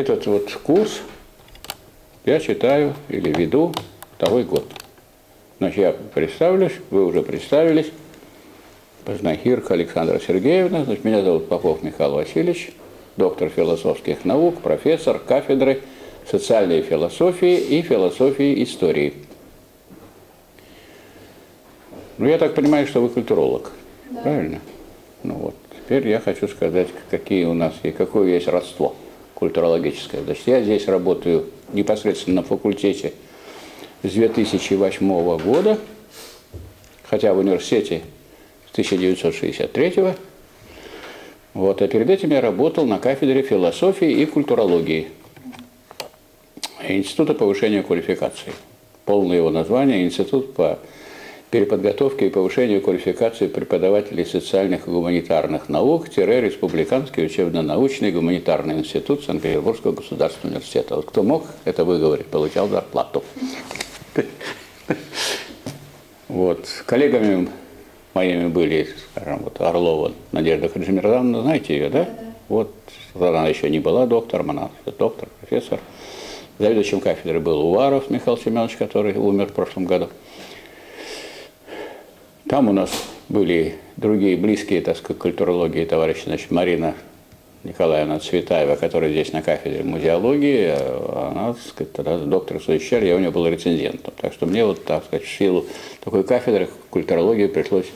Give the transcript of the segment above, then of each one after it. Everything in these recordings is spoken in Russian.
этот вот курс я читаю или веду второй год. Значит, я представлюсь, вы уже представились. Познахирка Александра Сергеевна. Значит, меня зовут Попов Михаил Васильевич, доктор философских наук, профессор кафедры социальной философии и философии истории. Ну, я так понимаю, что вы культуролог, да. правильно? Ну вот, теперь я хочу сказать, какие у нас и какое есть родство культурологическое. Значит, я здесь работаю непосредственно на факультете с 2008 года, хотя в университете с 1963 вот, а перед этим я работал на кафедре философии и культурологии Института повышения квалификации. Полное его название – Институт по переподготовке и повышению квалификации преподавателей социальных и гуманитарных наук-Республиканский учебно-научный гуманитарный институт Санкт-Петербургского государственного университета. Вот кто мог это выговорить, получал зарплату. Вот. Коллегами моими были, скажем, вот Орлова Надежда Хаджимирзановна, знаете ее, да? Вот она еще не была доктором, она доктор, профессор. Заведующим кафедры был Уваров Михаил Семенович, который умер в прошлом году. Там у нас были другие близкие, так сказать, культурологии товарищи, значит, Марина Николаевна Цветаева, которая здесь на кафедре музеологии, она, так сказать, тогда доктор Суищер, я у нее был рецензентом. Так что мне вот, так сказать, в силу такой кафедры культурологии пришлось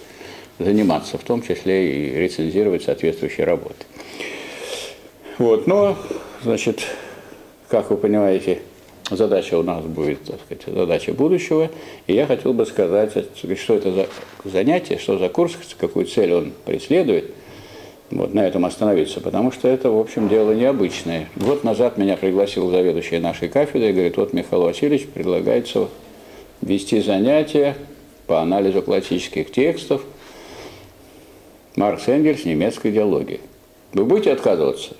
заниматься, в том числе и рецензировать соответствующие работы. Вот, но, значит, как вы понимаете, задача у нас будет, так сказать, задача будущего. И я хотел бы сказать, что это за занятие, что за курс, какую цель он преследует. Вот на этом остановиться, потому что это, в общем, дело необычное. Год назад меня пригласил заведующий нашей кафедры говорит, вот Михаил Васильевич предлагается вести занятия по анализу классических текстов Маркс Энгельс, немецкой идеологии. Вы будете отказываться?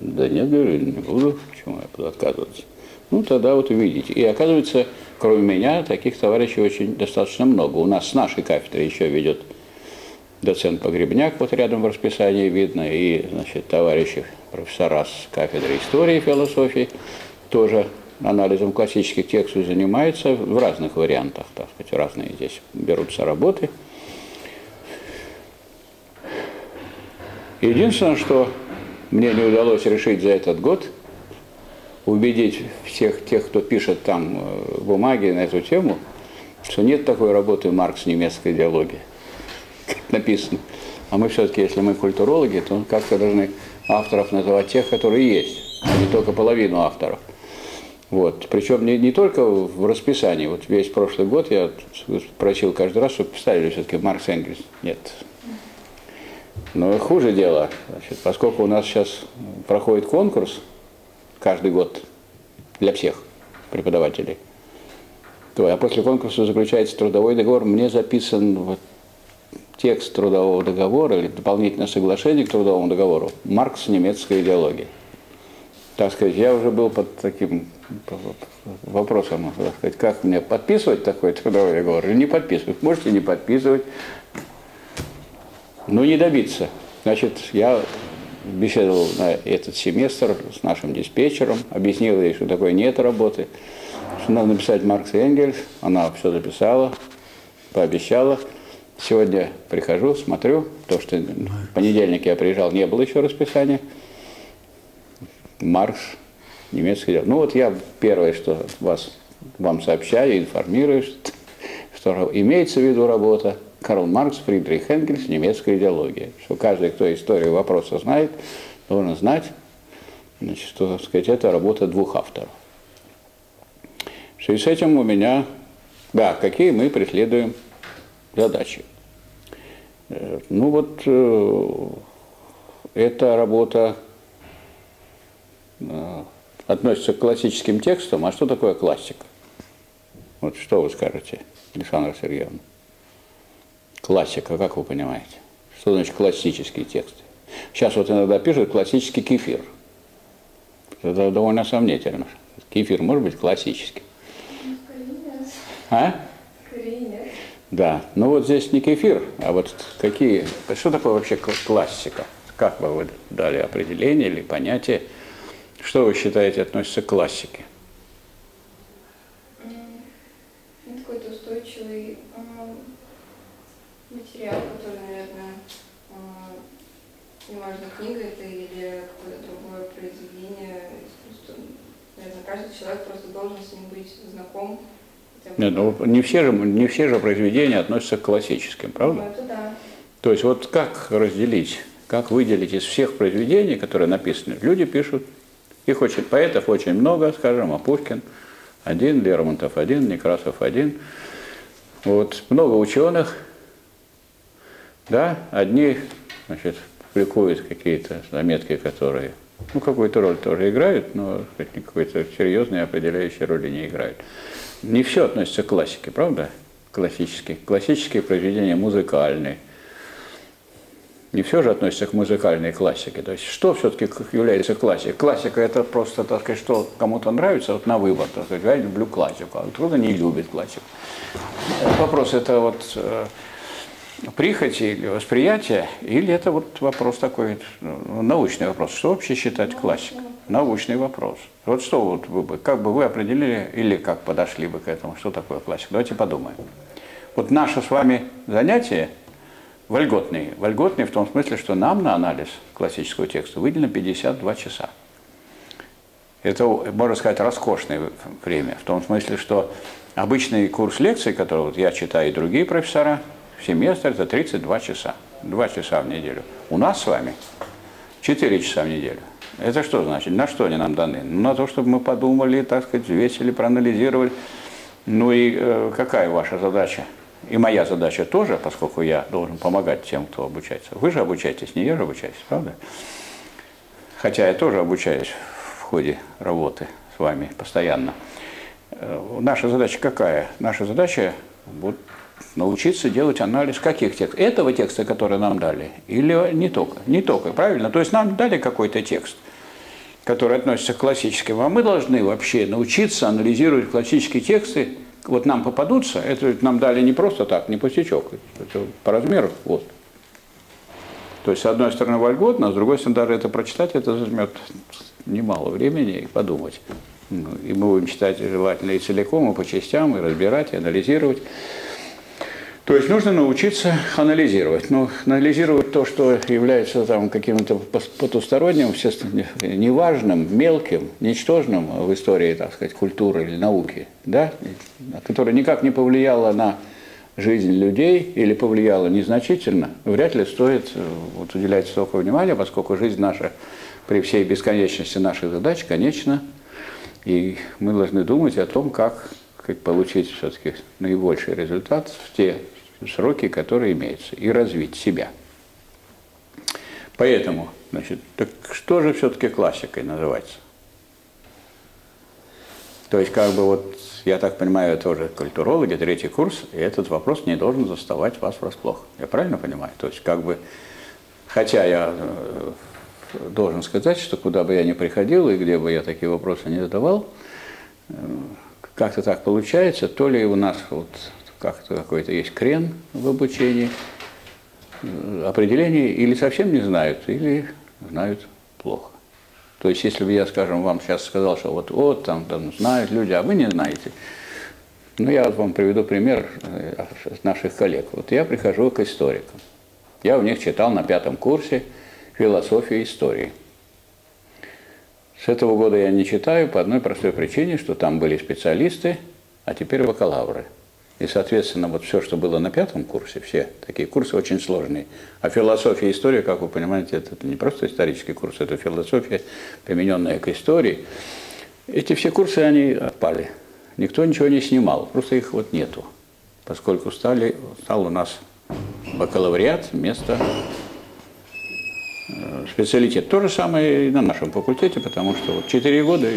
Да нет, говорю, не буду. Почему я буду отказываться? Ну, тогда вот увидите. И оказывается, кроме меня, таких товарищей очень достаточно много. У нас с нашей кафедры еще ведет доцент Погребняк, вот рядом в расписании видно, и, значит, товарищи профессора с кафедры истории и философии тоже анализом классических текстов занимаются в разных вариантах, так сказать, разные здесь берутся работы. Единственное, что мне не удалось решить за этот год – убедить всех тех, кто пишет там э, бумаги на эту тему, что нет такой работы Маркс немецкой идеологии, как написано. А мы все-таки, если мы культурологи, то как-то должны авторов называть тех, которые есть, а не только половину авторов. Вот. Причем не, не только в расписании. Вот весь прошлый год я просил каждый раз, чтобы писали все-таки Маркс Энгельс. Нет. Но хуже дело, значит, поскольку у нас сейчас проходит конкурс, каждый год для всех преподавателей. То, а после конкурса заключается трудовой договор. Мне записан вот текст трудового договора или дополнительное соглашение к трудовому договору Маркс немецкой идеологии. Так сказать, я уже был под таким вопросом, так сказать, как мне подписывать такой трудовой договор или не подписывать. Можете не подписывать, но не добиться. Значит, я беседовал на этот семестр с нашим диспетчером, объяснил ей, что такое нет работы, что надо написать Маркс и Энгельс. Она все записала, пообещала. Сегодня прихожу, смотрю, то, что в понедельник я приезжал, не было еще расписания. Маркс, немецкий. Ну вот я первое, что вас, вам сообщаю, информирую, что, что имеется в виду работа – Карл Маркс, Фридрих Энгельс, немецкая идеология. Что каждый, кто историю вопроса знает, должен знать, значит, что, так сказать, это работа двух авторов. В связи с этим у меня, да, какие мы преследуем задачи. Э, ну вот, э, эта работа э, относится к классическим текстам. А что такое классика? Вот что вы скажете, Александра Сергеевна? Классика, как вы понимаете? Что значит классический текст? Сейчас вот иногда пишут классический кефир. Это довольно сомнительно. Кефир может быть классический. А? Да. Ну вот здесь не кефир, а вот какие... Что такое вообще классика? Как бы вы дали определение или понятие, Что вы считаете относится к классике? Материал, который, наверное, э, неважно, книга это или какое-то другое произведение искусства. Наверное, каждый человек просто должен с ним быть знаком. Нет, ну, не, все же, не все же произведения относятся к классическим, правда? Ну, это да. То есть вот как разделить, как выделить из всех произведений, которые написаны, люди пишут, их очень, поэтов очень много, скажем, а Пушкин один, Лермонтов один, Некрасов один. Вот много ученых, да, одни, значит, публикуют какие-то заметки, которые, ну, какую-то роль тоже играют, но какой-то серьезной определяющей роли не играют. Не все относится к классике, правда? Классические. Классические произведения музыкальные. Не все же относится к музыкальной классике. То есть что все-таки является классикой? Классика это просто, так сказать, что кому-то нравится, вот на выбор. Так сказать, я люблю классику, а кто-то не любит классику. Вопрос это вот прихоти или восприятия, или это вот вопрос такой, ну, научный вопрос. Что вообще считать классикой? Научный вопрос. Вот что вот вы бы, как бы вы определили или как подошли бы к этому, что такое классика? Давайте подумаем. Вот наше с вами занятие вольготные. Вольготные в том смысле, что нам на анализ классического текста выделено 52 часа. Это, можно сказать, роскошное время, в том смысле, что обычный курс лекций, который вот я читаю и другие профессора, семестр это 32 часа. 2 часа в неделю. У нас с вами 4 часа в неделю. Это что значит? На что они нам даны? Ну, на то, чтобы мы подумали, так сказать, взвесили, проанализировали. Ну и э, какая ваша задача? И моя задача тоже, поскольку я должен помогать тем, кто обучается. Вы же обучаетесь, не я же обучаюсь, правда? Хотя я тоже обучаюсь в ходе работы с вами постоянно. Э, Наша задача какая? Наша задача вот, научиться делать анализ каких текстов? Этого текста, который нам дали, или не только? Не только, правильно? То есть нам дали какой-то текст, который относится к классическим, а мы должны вообще научиться анализировать классические тексты. Вот нам попадутся, это нам дали не просто так, не пустячок, это по размеру, вот. То есть, с одной стороны, вольготно, а с другой стороны, даже это прочитать, это займет немало времени и подумать. Ну, И мы будем читать желательно и целиком, и по частям, и разбирать, и анализировать. То есть нужно научиться анализировать. Но анализировать то, что является там каким-то потусторонним, естественно, неважным, мелким, ничтожным в истории, так сказать, культуры или науки, да, которое никак не повлияло на жизнь людей или повлияло незначительно, вряд ли стоит э, вот, уделять столько внимания, поскольку жизнь наша при всей бесконечности наших задач конечна, и мы должны думать о том, как, как получить все-таки наибольший результат в те сроки, которые имеются, и развить себя. Поэтому, значит, так что же все-таки классикой называется? То есть, как бы вот, я так понимаю, тоже культурологи, третий курс, и этот вопрос не должен заставать вас врасплох. Я правильно понимаю? То есть, как бы, хотя я э, должен сказать, что куда бы я ни приходил и где бы я такие вопросы не задавал, э, как-то так получается, то ли у нас вот как-то какой-то есть крен в обучении, э, определение или совсем не знают, или знают плохо. То есть, если бы я, скажем, вам сейчас сказал, что вот, вот там, там знают люди, а вы не знаете, ну, я вам приведу пример э, наших коллег. Вот я прихожу к историкам. Я у них читал на пятом курсе философию истории. С этого года я не читаю по одной простой причине, что там были специалисты, а теперь бакалавры. И, соответственно, вот все, что было на пятом курсе, все такие курсы очень сложные. А философия и история, как вы понимаете, это не просто исторический курс, это философия, примененная к истории. Эти все курсы, они отпали. Никто ничего не снимал, просто их вот нету. Поскольку стали, стал у нас бакалавриат вместо э, специалитет. То же самое и на нашем факультете, потому что вот 4 года,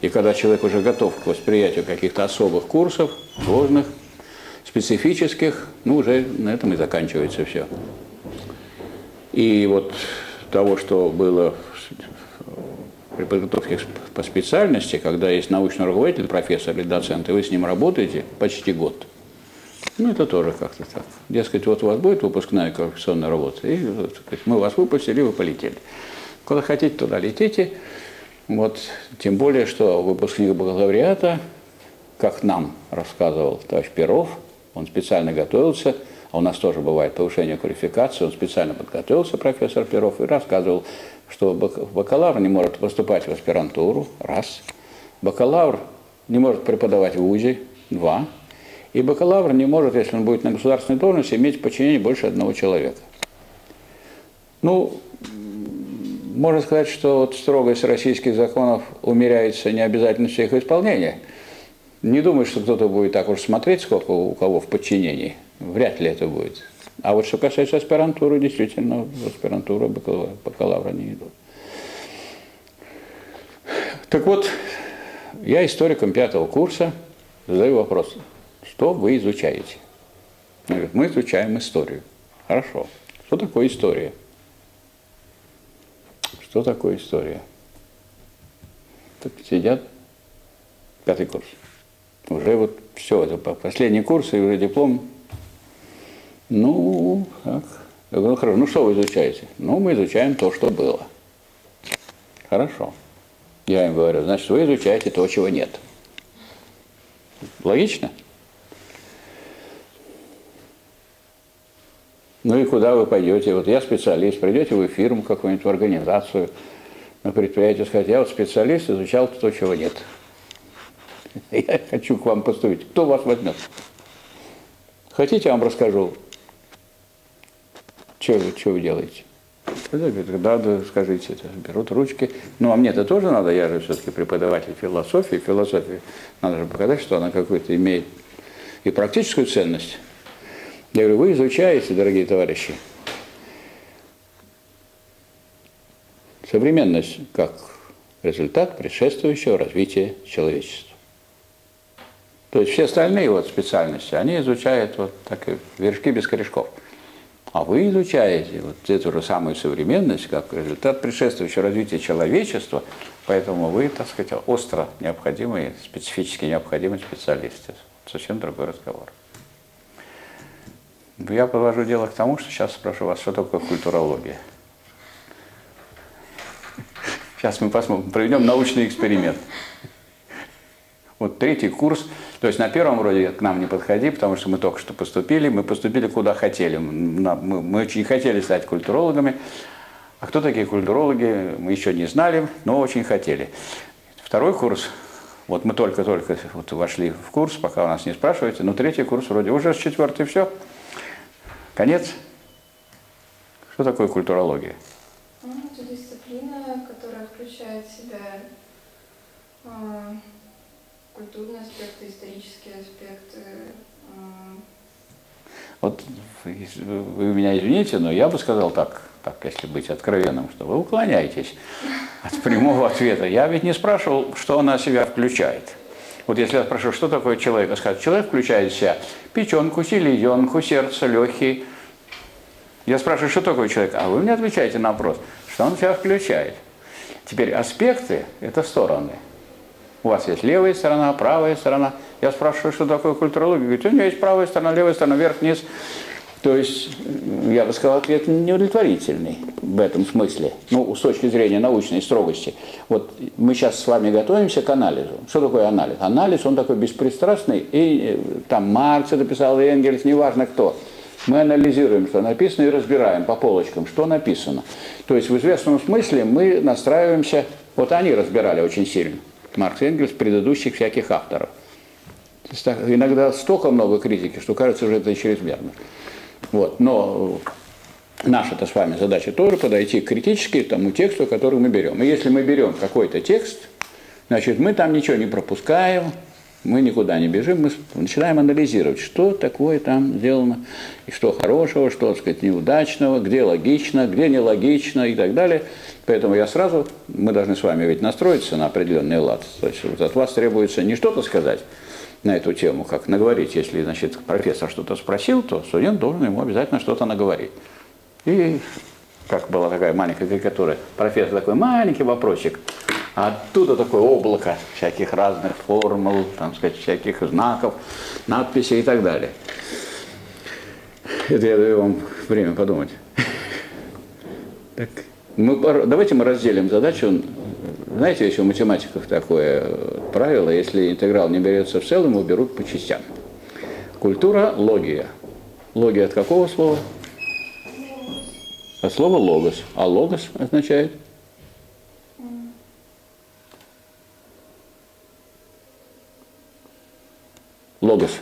и, когда человек уже готов к восприятию каких-то особых курсов, сложных, специфических, ну уже на этом и заканчивается все. И вот того, что было при подготовке по специальности, когда есть научный руководитель, профессор или доцент, и вы с ним работаете почти год. Ну, это тоже как-то так. Дескать, вот у вас будет выпускная квалификационная работа, и так сказать, мы вас выпустили, вы полетели. Куда хотите, туда летите. Вот, тем более, что выпускник бакалавриата, как нам рассказывал товарищ Перов, он специально готовился, а у нас тоже бывает повышение квалификации, он специально подготовился, профессор Перов, и рассказывал, что бакалавр не может поступать в аспирантуру, раз, бакалавр не может преподавать в ВУЗе, два, и бакалавр не может, если он будет на государственной должности, иметь в подчинении больше одного человека. Ну, можно сказать, что вот строгость российских законов умеряется необязательностью их исполнения. Не думаю, что кто-то будет так уж смотреть, сколько у кого в подчинении. Вряд ли это будет. А вот что касается аспирантуры, действительно, в аспирантуру бакалавра, бакалавра не идут. Так вот, я историком пятого курса задаю вопрос, что вы изучаете? Говорят, мы изучаем историю. Хорошо. Что такое история? Что такое история? Так сидят, пятый курс. Уже вот все, это последний курс и уже диплом. Ну, так. Я говорю, ну хорошо, ну что вы изучаете? Ну, мы изучаем то, что было. Хорошо. Я им говорю, значит, вы изучаете то, чего нет. Логично? Ну и куда вы пойдете? Вот я специалист, придете в фирму какую-нибудь, в организацию, на предприятие, сказать, я вот специалист, изучал то, чего нет. Я хочу к вам поступить. Кто вас возьмет? Хотите, я вам расскажу, что вы, что вы делаете? Да, да, скажите, это, берут ручки. Ну, а мне-то тоже надо, я же все-таки преподаватель философии. Философии надо же показать, что она какую-то имеет и практическую ценность. Я говорю, вы изучаете, дорогие товарищи, современность как результат предшествующего развития человечества. То есть все остальные вот специальности, они изучают вот так вершки без корешков. А вы изучаете вот эту же самую современность как результат предшествующего развития человечества, поэтому вы, так сказать, остро необходимые, специфически необходимые специалисты. Совсем другой разговор. Я подвожу дело к тому, что сейчас спрошу вас, что такое культурология. Сейчас мы посмотрим, проведем научный эксперимент. Вот третий курс, то есть на первом вроде к нам не подходи, потому что мы только что поступили, мы поступили куда хотели. Мы, очень хотели стать культурологами, а кто такие культурологи, мы еще не знали, но очень хотели. Второй курс, вот мы только-только вот вошли в курс, пока у нас не спрашиваете, но третий курс вроде уже с четвертый все. Конец. Что такое культурология? Ну, это дисциплина, которая включает в себя э, культурные аспекты, исторические аспекты. Э. Вот вы меня извините, но я бы сказал так, так, если быть откровенным, что вы уклоняетесь от прямого ответа. Я ведь не спрашивал, что она себя включает. Вот если я спрошу, что такое человек, я скажу, человек включает в себя печенку, селезенку, сердце, легкие. Я спрашиваю, что такое человек, а вы мне отвечаете на вопрос, что он в себя включает. Теперь аспекты – это стороны. У вас есть левая сторона, правая сторона. Я спрашиваю, что такое культурология. Говорит, у меня есть правая сторона, левая сторона, вверх, вниз. То есть, я бы сказал, ответ неудовлетворительный в этом смысле, ну, с точки зрения научной строгости. Вот мы сейчас с вами готовимся к анализу. Что такое анализ? Анализ, он такой беспристрастный, и э, там Маркс это писал, Энгельс, неважно кто. Мы анализируем, что написано, и разбираем по полочкам, что написано. То есть в известном смысле мы настраиваемся, вот они разбирали очень сильно, Маркс и Энгельс, предыдущих всяких авторов. Иногда столько много критики, что кажется уже это чрезмерно. Вот. Но наша-то с вами задача тоже подойти критически к тому тексту, который мы берем. И если мы берем какой-то текст, значит, мы там ничего не пропускаем, мы никуда не бежим, мы начинаем анализировать, что такое там сделано, и что хорошего, что, так сказать, неудачного, где логично, где нелогично и так далее. Поэтому я сразу, мы должны с вами ведь настроиться на определенный лад. То есть вот от вас требуется не что-то сказать, на эту тему, как наговорить. Если, значит, профессор что-то спросил, то студент должен ему обязательно что-то наговорить. И как была такая маленькая карикатура, профессор такой маленький вопросик, а оттуда такое облако всяких разных формул, там сказать, всяких знаков, надписей и так далее. Это я даю вам время подумать. Так, мы, давайте мы разделим задачу знаете, есть у математиков такое правило, если интеграл не берется в целом, его берут по частям. Культура – логия. Логия от какого слова? От слова логос. А логос означает? Логос.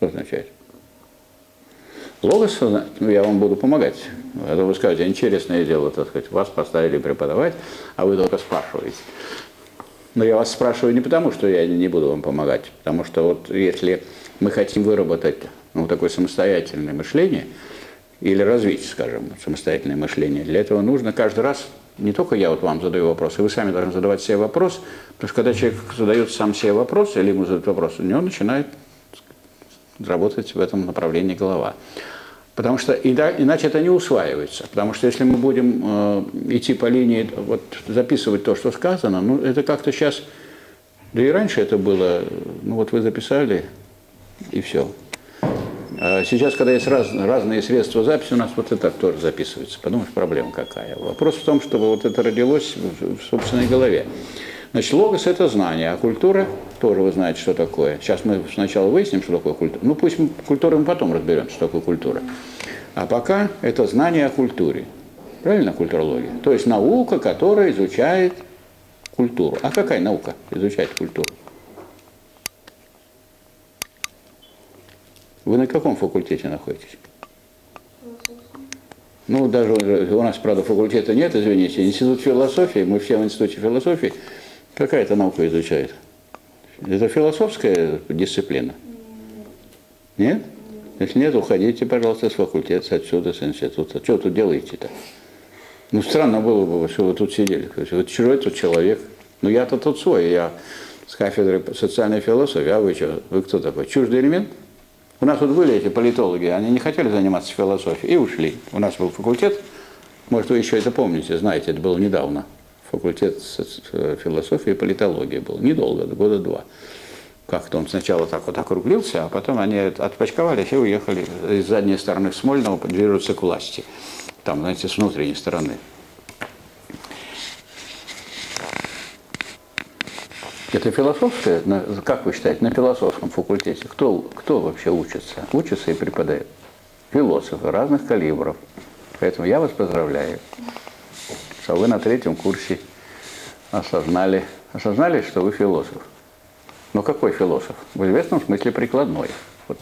Означает? Логос, ну, я вам буду помогать. Это вы скажете, интересное дело, так сказать, вас поставили преподавать, а вы только спрашиваете. Но я вас спрашиваю не потому, что я не буду вам помогать, потому что вот если мы хотим выработать ну, такое самостоятельное мышление или развить, скажем, самостоятельное мышление, для этого нужно каждый раз, не только я вот вам задаю вопрос, и вы сами должны задавать себе вопрос, потому что когда человек задает сам себе вопрос, или ему задают вопрос, у него начинает работать в этом направлении голова. Потому что иначе это не усваивается. Потому что если мы будем э, идти по линии, вот записывать то, что сказано, ну это как-то сейчас, да и раньше это было, ну вот вы записали, и все. А сейчас, когда есть раз, разные средства записи, у нас вот это тоже записывается. Подумаешь, проблема какая. Вопрос в том, чтобы вот это родилось в, в собственной голове. Значит, логос – это знание, а культура тоже вы знаете, что такое. Сейчас мы сначала выясним, что такое культура. Ну, пусть мы культуру мы потом разберем, что такое культура. А пока это знание о культуре. Правильно, культурология? То есть наука, которая изучает культуру. А какая наука изучает культуру? Вы на каком факультете находитесь? Ну, даже у нас, правда, факультета нет, извините, институт философии, мы все в институте философии. Какая это наука изучает? Это философская дисциплина? Нет? Если нет, уходите, пожалуйста, с факультета, отсюда, с института. Что тут делаете-то? Ну, странно было бы, что вы тут сидели. Вот чужой тут человек. Ну, я-то тут свой, я с кафедры социальной философии, а вы что? Вы кто такой? Чуждый элемент? У нас тут были эти политологи, они не хотели заниматься философией и ушли. У нас был факультет, может, вы еще это помните, знаете, это было недавно факультет философии и политологии был. Недолго, года два. Как-то он сначала так вот округлился, а потом они отпочковались и уехали из задней стороны Смольного движутся к власти. Там, знаете, с внутренней стороны. Это философское, как вы считаете, на философском факультете кто, кто вообще учится? Учится и преподает. Философы разных калибров. Поэтому я вас поздравляю что вы на третьем курсе осознали, осознали, что вы философ. Но какой философ? В известном смысле прикладной. Вот,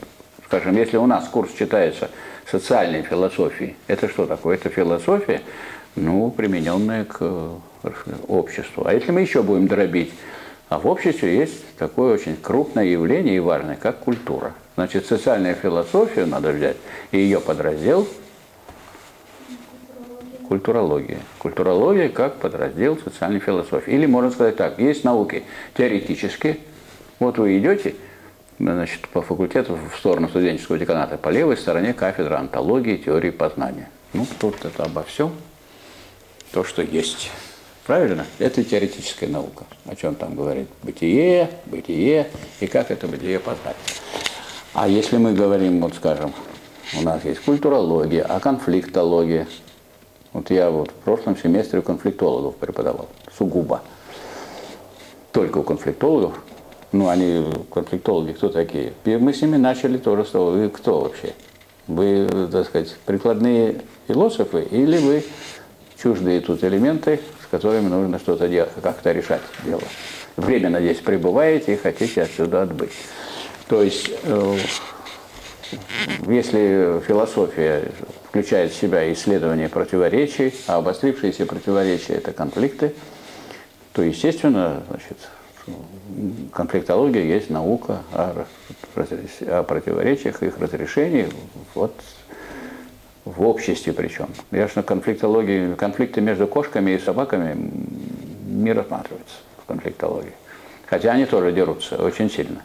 скажем, если у нас курс читается социальной философии, это что такое? Это философия, ну, примененная к э, обществу. А если мы еще будем дробить, а в обществе есть такое очень крупное явление и важное, как культура. Значит, социальная философия надо взять, и ее подраздел – культурология. Культурология как подраздел социальной философии. Или можно сказать так, есть науки теоретические. Вот вы идете значит, по факультету в сторону студенческого деканата, по левой стороне кафедра антологии, теории познания. Ну, тут это обо всем, то, что есть. Правильно? Это теоретическая наука. О чем там говорит? Бытие, бытие, и как это бытие познать. А если мы говорим, вот скажем, у нас есть культурология, а конфликтология – вот я вот в прошлом семестре у конфликтологов преподавал, сугубо. Только у конфликтологов. Ну, они, конфликтологи, кто такие? И мы с ними начали тоже с того, вы кто вообще? Вы, так сказать, прикладные философы или вы чуждые тут элементы, с которыми нужно что-то делать, как-то решать дело? Временно здесь пребываете и хотите отсюда отбыть. То есть, э, если философия включает в себя исследование противоречий, а обострившиеся противоречия – это конфликты, то, естественно, значит, конфликтология есть наука о, о противоречиях, их разрешении вот, в обществе причем. Ясно, конфликтологии, конфликты между кошками и собаками не рассматриваются в конфликтологии. Хотя они тоже дерутся очень сильно.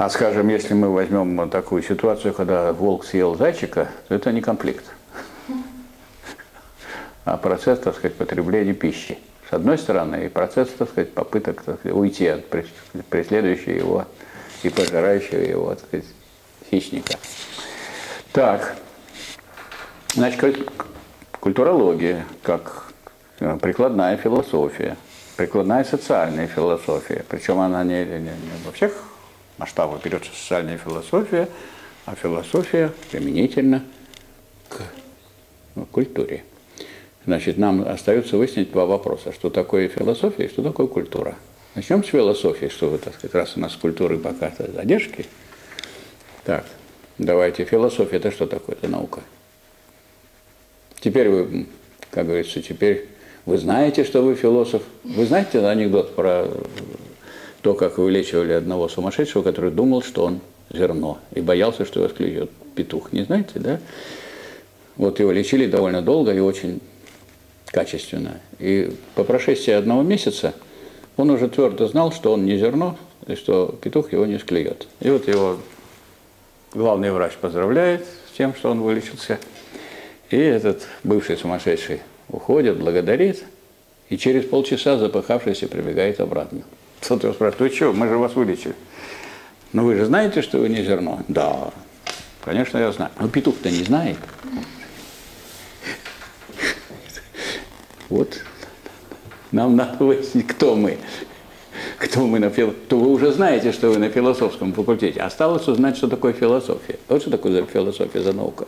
А скажем, если мы возьмем такую ситуацию, когда волк съел зайчика, то это не конфликт, а процесс, так сказать, потребления пищи. С одной стороны, и процесс, так сказать, попыток так сказать, уйти от преследующего его и пожирающего его, так сказать, хищника. Так, значит, культурология, как э, прикладная философия, прикладная социальная философия. Причем она не, не, не во всех масштабах берется социальная философия, а философия применительно к ну, культуре. Значит, нам остается выяснить два вопроса. Что такое философия и что такое культура. Начнем с философии, чтобы, так сказать, раз у нас культуры пока задержки. Так, давайте, философия это что такое? Это наука. Теперь вы, как говорится, теперь вы знаете, что вы философ. Вы знаете анекдот про то, как вылечивали одного сумасшедшего, который думал, что он зерно, и боялся, что его склюет петух. Не знаете, да? Вот его лечили довольно долго и очень качественно. И по прошествии одного месяца он уже твердо знал, что он не зерно, и что петух его не склюет. И вот его главный врач поздравляет с тем, что он вылечился. И этот бывший сумасшедший уходит, благодарит, и через полчаса запыхавшийся прибегает обратно. Кто-то его спрашивает, вы что, мы же вас вылечили. Но вы же знаете, что вы не зерно? Да, конечно, я знаю. Но петух-то не знает. Вот нам надо выяснить, кто мы. Кто мы на фил... То вы уже знаете, что вы на философском факультете. Осталось узнать, что такое философия. Вот что такое философия, за наука.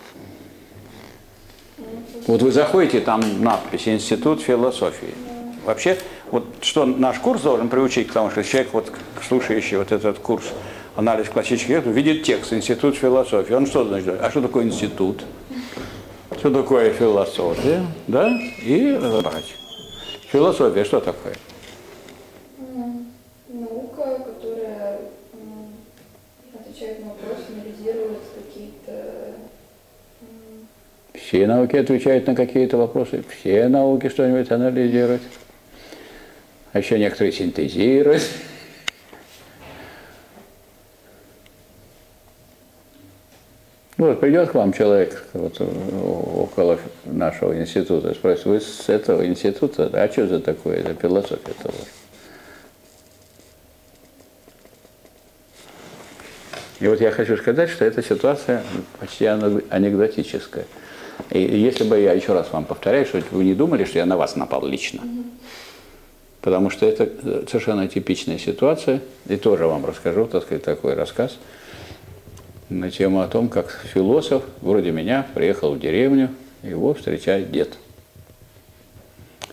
Вот вы заходите, там надпись «Институт философии». Вообще, вот что наш курс должен приучить к тому, что человек, вот, слушающий вот этот курс анализ классических видит текст «Институт философии». Он что значит? А что такое институт? Что такое философия? Да? И разобрать. Философия что такое? Наука, которая отвечает на вопросы, анализирует какие-то... Все науки отвечают на какие-то вопросы. Все науки что-нибудь анализируют. А еще некоторые синтезируют. Вот придет к вам человек вот, около нашего института, спросит, вы с этого института, а что за такое, это философия-то у И вот я хочу сказать, что эта ситуация почти анекдотическая. И если бы я еще раз вам повторяю, что вы не думали, что я на вас напал лично. Потому что это совершенно типичная ситуация. И тоже вам расскажу, так сказать, такой рассказ – на тему о том, как философ, вроде меня, приехал в деревню, его встречает дед.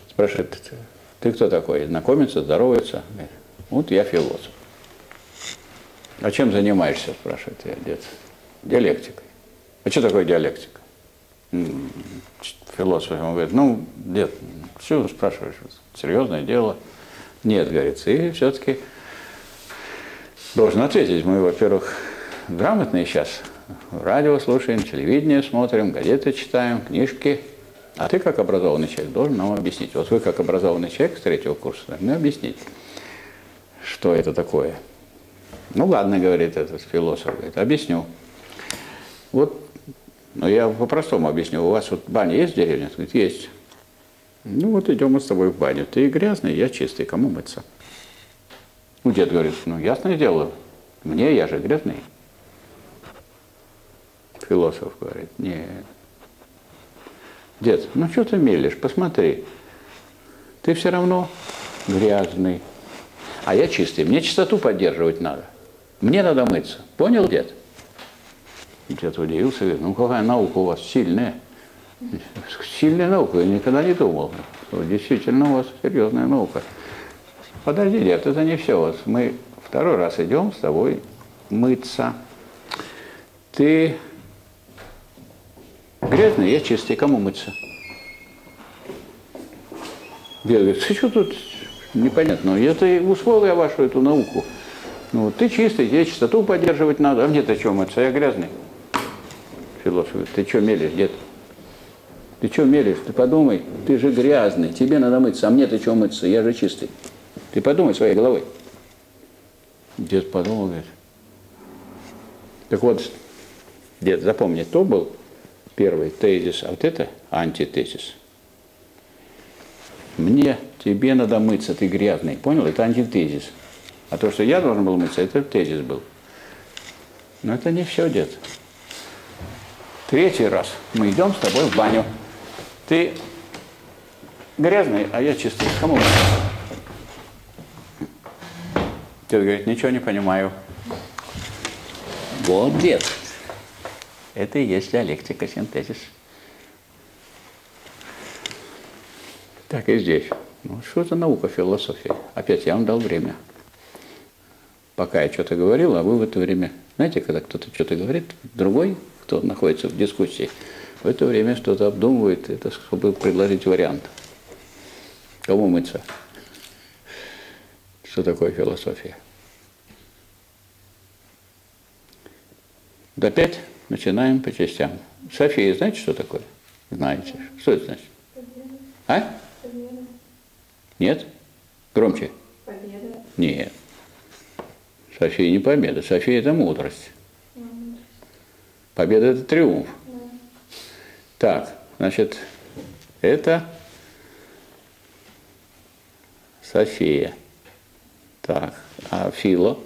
Спрашивает, ты кто такой? Знакомится, здоровается. Вот я философ. А чем занимаешься, спрашивает я дед. Диалектикой. А что такое диалектика? Философ ему говорит, ну, дед, что спрашиваешь? Серьезное дело. Нет, говорит, и все-таки должен ответить. Мы, во-первых, грамотные сейчас. Радио слушаем, телевидение смотрим, газеты читаем, книжки. А ты, как образованный человек, должен нам объяснить. Вот вы, как образованный человек с третьего курса, должны объяснить, что это такое. Ну ладно, говорит этот философ, говорит, объясню. Вот, ну я по-простому объясню. У вас вот баня есть в деревне? Говорит, есть. Ну вот идем мы с тобой в баню. Ты грязный, я чистый, кому мыться? Ну, дед говорит, ну ясное дело, мне, я же грязный философ говорит, нет. Дед, ну что ты мелешь, посмотри. Ты все равно грязный. А я чистый, мне чистоту поддерживать надо. Мне надо мыться. Понял, дед? Дед удивился, говорит, ну какая наука у вас сильная. Сильная наука, я никогда не думал. Что действительно у вас серьезная наука. Подожди, дед, это не все. Вот мы второй раз идем с тобой мыться. Ты Грязный, я чистый, кому мыться? Я говорю, ты что тут непонятно? Это усвоил я вашу эту науку. Ну, ты чистый, тебе чистоту поддерживать надо. А мне-то что мыться? Я грязный. Философ говорит, ты что мелешь, дед? Ты что мелешь? Ты подумай, ты же грязный, тебе надо мыться, а мне ты что мыться? Я же чистый. Ты подумай своей головой. Дед подумал, говорит. Так вот, дед, запомни, то был первый тезис, а вот это антитезис. Мне, тебе надо мыться, ты грязный. Понял? Это антитезис. А то, что я должен был мыться, это тезис был. Но это не все, дед. Третий раз мы идем с тобой в баню. Ты грязный, а я чистый. Кому? Дед говорит, ничего не понимаю. Вот дед. Это и есть диалектика, синтезис. Так и здесь. Ну, что за наука философия? Опять я вам дал время. Пока я что-то говорил, а вы в это время... Знаете, когда кто-то что-то говорит, другой, кто находится в дискуссии, в это время что-то обдумывает, это чтобы предложить вариант. Кому мыться? Что такое философия? Опять начинаем по частям. София, знаете, что такое? Знаете. Что это значит? А? Нет? Громче. Победа. Нет. София не победа. София – это мудрость. Победа – это триумф. Так, значит, это София. Так, а Фило?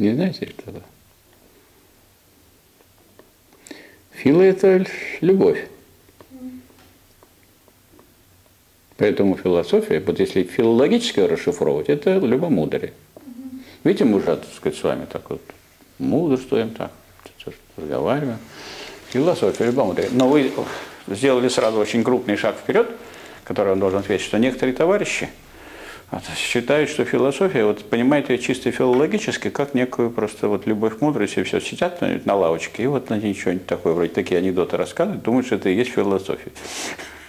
Не знаете этого? Фила – это любовь. Поэтому философия, вот если филологически расшифровывать, это любомудрие. Видите, мы уже, так сказать, с вами так вот мудрствуем, так, разговариваем. Философия, любомудрие. Но вы сделали сразу очень крупный шаг вперед, который он должен ответить, что некоторые товарищи считают, что философия, вот понимаете, чисто филологически, как некую просто вот любовь, мудрость, и все сидят на, на лавочке, и вот на ничего-нибудь такое, вроде такие анекдоты рассказывают, думают, что это и есть философия.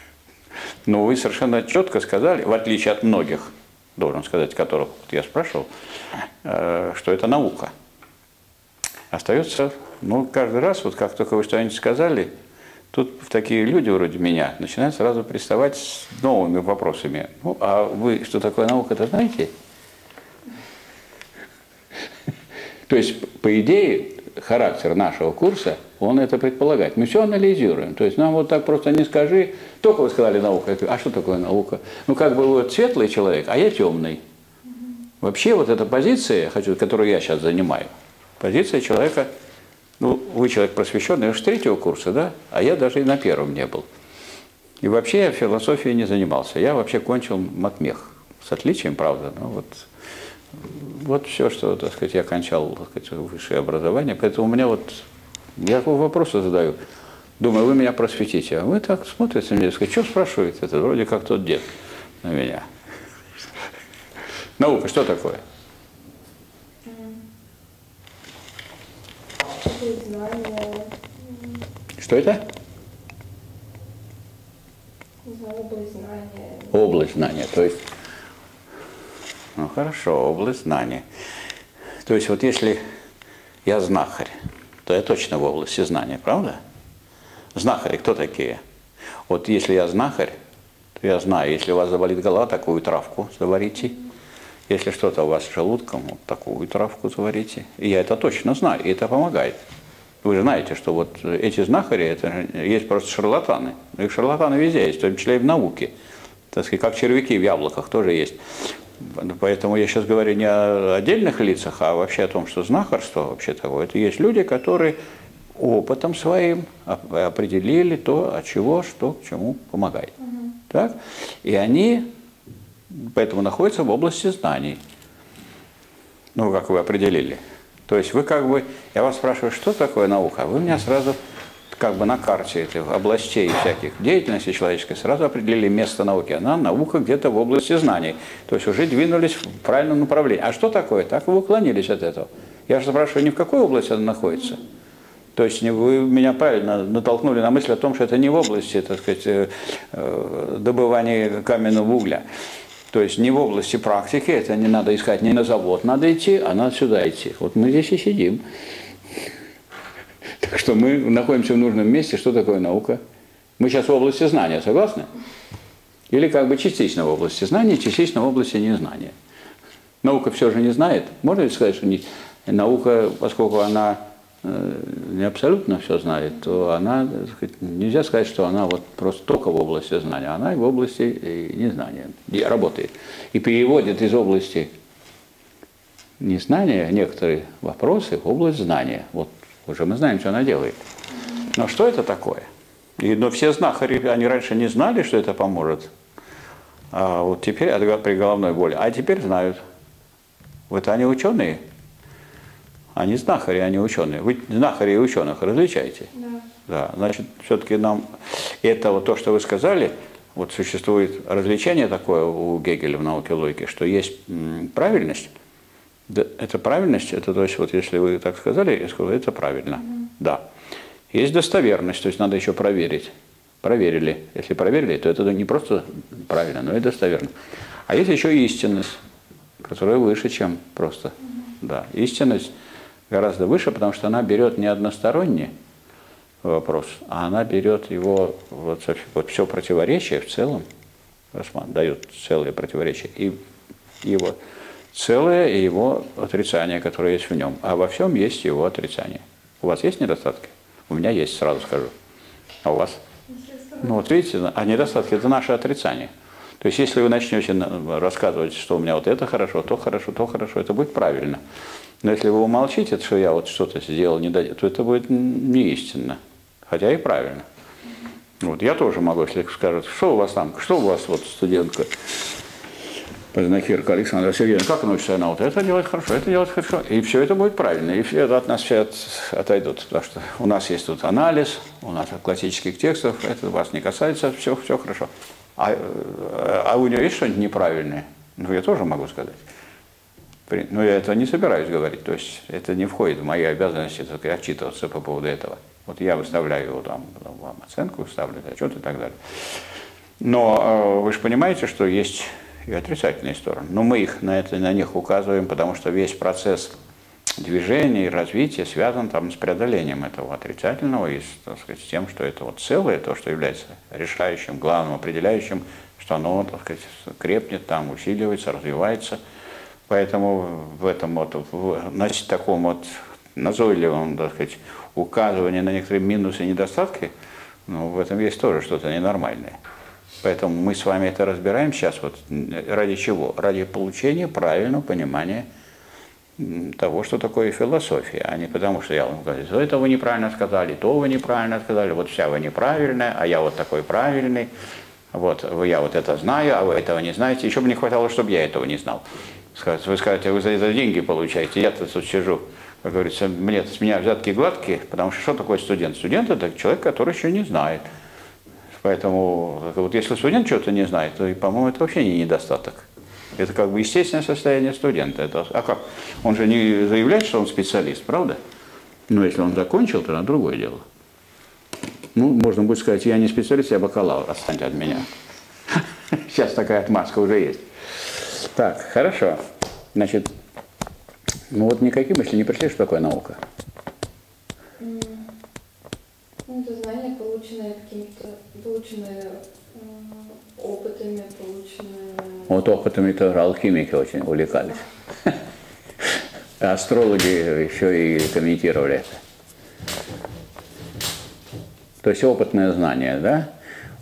Но вы совершенно четко сказали, в отличие от многих, должен сказать, которых я спрашивал, э, что это наука. Остается, ну, каждый раз, вот как только вы что-нибудь сказали, тут такие люди вроде меня начинают сразу приставать с новыми вопросами. Ну, а вы что такое наука, это знаете? То есть, по идее, характер нашего курса, он это предполагает. Мы все анализируем. То есть нам вот так просто не скажи, только вы сказали наука, а что такое наука? Ну как бы вот светлый человек, а я темный. Вообще вот эта позиция, хочу, которую я сейчас занимаю, позиция человека, ну вы человек просвещенный, уж третьего курса, да, а я даже и на первом не был. И вообще я философией не занимался. Я вообще кончил матмех. С отличием, правда, но вот вот все, что, так сказать, я кончал так сказать, высшее образование. Поэтому у меня вот, я вопросы задаю. Думаю, вы меня просветите. А вы так смотрите на меня, сказать, что спрашиваете? Это вроде как тот дед на меня. Наука, что такое? Знание. Что это? Область знания. Область знания. То есть ну хорошо, область знаний. То есть вот если я знахарь, то я точно в области знания, правда? Знахари кто такие? Вот если я знахарь, то я знаю, если у вас заболит голова, такую травку заварите. Если что-то у вас с желудком, вот такую травку заварите. И я это точно знаю, и это помогает. Вы же знаете, что вот эти знахари, это есть просто шарлатаны. Их шарлатаны везде есть, в том числе и в науке. Так сказать, как червяки в яблоках тоже есть. Поэтому я сейчас говорю не о отдельных лицах, а вообще о том, что знахарство вообще того. Это есть люди, которые опытом своим определили то, от чего, что, к чему помогает. Угу. Так? И они поэтому находятся в области знаний. Ну, как вы определили. То есть вы как бы, я вас спрашиваю, что такое наука, вы меня сразу как бы на карте этих областей всяких деятельности человеческой сразу определили место науки. Она наука где-то в области знаний. То есть уже двинулись в правильном направлении. А что такое? Так вы уклонились от этого. Я же спрашиваю, ни в какой области она находится? То есть вы меня правильно натолкнули на мысль о том, что это не в области, так сказать, э, э, добывания каменного угля. То есть не в области практики, это не надо искать не на завод надо идти, а надо сюда идти. Вот мы здесь и сидим. Так что мы находимся в нужном месте. Что такое наука? Мы сейчас в области знания, согласны? Или как бы частично в области знания, частично в области незнания. Наука все же не знает. Можно ли сказать, что не, наука, поскольку она не абсолютно все знает, то она, сказать, нельзя сказать, что она вот просто только в области знания, она и в области незнания работает. И переводит из области незнания некоторые вопросы в область знания. Вот уже мы знаем, что она делает. Но что это такое? И, но все знахари, они раньше не знали, что это поможет. А вот теперь при головной боли. А теперь знают. Вот они ученые. Они знахари, они ученые. Вы знахари и ученых различаете? Да. Да, значит, все-таки нам это вот то, что вы сказали, вот существует развлечение такое у Гегеля в науке логики, что есть правильность. Да, это правильность, это то есть вот если вы так сказали, я сказал, это правильно. Mm-hmm. Да. Есть достоверность, то есть надо еще проверить. Проверили. Если проверили, то это не просто правильно, но и достоверно. А есть еще истинность, которая выше, чем просто. Mm-hmm. Да, истинность гораздо выше, потому что она берет не односторонний вопрос, а она берет его, вот, вот все противоречие в целом, дает целые противоречия, и его целое и его отрицание, которое есть в нем. А во всем есть его отрицание. У вас есть недостатки? У меня есть, сразу скажу. А у вас? Ну вот видите, а недостатки – это наше отрицание. То есть если вы начнете рассказывать, что у меня вот это хорошо, то хорошо, то хорошо, это будет правильно. Но если вы умолчите, что я вот что-то сделал, не дадите, то это будет не истинно, хотя и правильно. Вот я тоже могу, если скажут, что у вас там, что у вас вот студентка Познахирка Александра Сергеевна, как научится она вот это делать хорошо, это делать хорошо, и все это будет правильно, и все это от нас все от, отойдут, потому что у нас есть тут анализ, у нас классических текстов, это вас не касается, все, все хорошо. А, а у нее есть что-нибудь неправильное? Ну, я тоже могу сказать. Но я это не собираюсь говорить, то есть это не входит в мои обязанности так, отчитываться по поводу этого. Вот я выставляю там, вам оценку, ставлю отчет и так далее. Но э, вы же понимаете, что есть и отрицательные стороны. Но мы их на, это, на них указываем, потому что весь процесс движения и развития связан там с преодолением этого отрицательного и так сказать, с тем, что это вот целое, то, что является решающим, главным, определяющим, что оно так сказать, крепнет, там, усиливается, развивается – Поэтому в этом вот, в, значит, таком вот назойливом, так сказать, указывании на некоторые минусы и недостатки, ну, в этом есть тоже что-то ненормальное. Поэтому мы с вами это разбираем сейчас. Вот ради чего? Ради получения правильного понимания того, что такое философия, а не потому, что я вам говорю, то это вы неправильно сказали, то вы неправильно сказали, вот вся вы неправильная, а я вот такой правильный, вот я вот это знаю, а вы этого не знаете. Еще бы не хватало, чтобы я этого не знал. Вы скажете, вы за это деньги получаете, я-то тут сижу. Как говорится, мне, с меня взятки гладкие, потому что что такое студент? Студент – это человек, который еще не знает. Поэтому вот если студент что-то не знает, то, по-моему, это вообще не недостаток. Это как бы естественное состояние студента. Это, а как? Он же не заявляет, что он специалист, правда? Но если он закончил, то на другое дело. Ну, можно будет сказать, я не специалист, я бакалавр, отстаньте от меня. Сейчас такая отмазка уже есть. Так, хорошо. Значит, ну вот никакие мысли не пришли, что такое наука? Ну, это знания, полученные какими-то, полученные опытами, полученные... Вот опытами тоже алхимики очень увлекались. Астрологи еще и комментировали это. То есть опытное знание, да?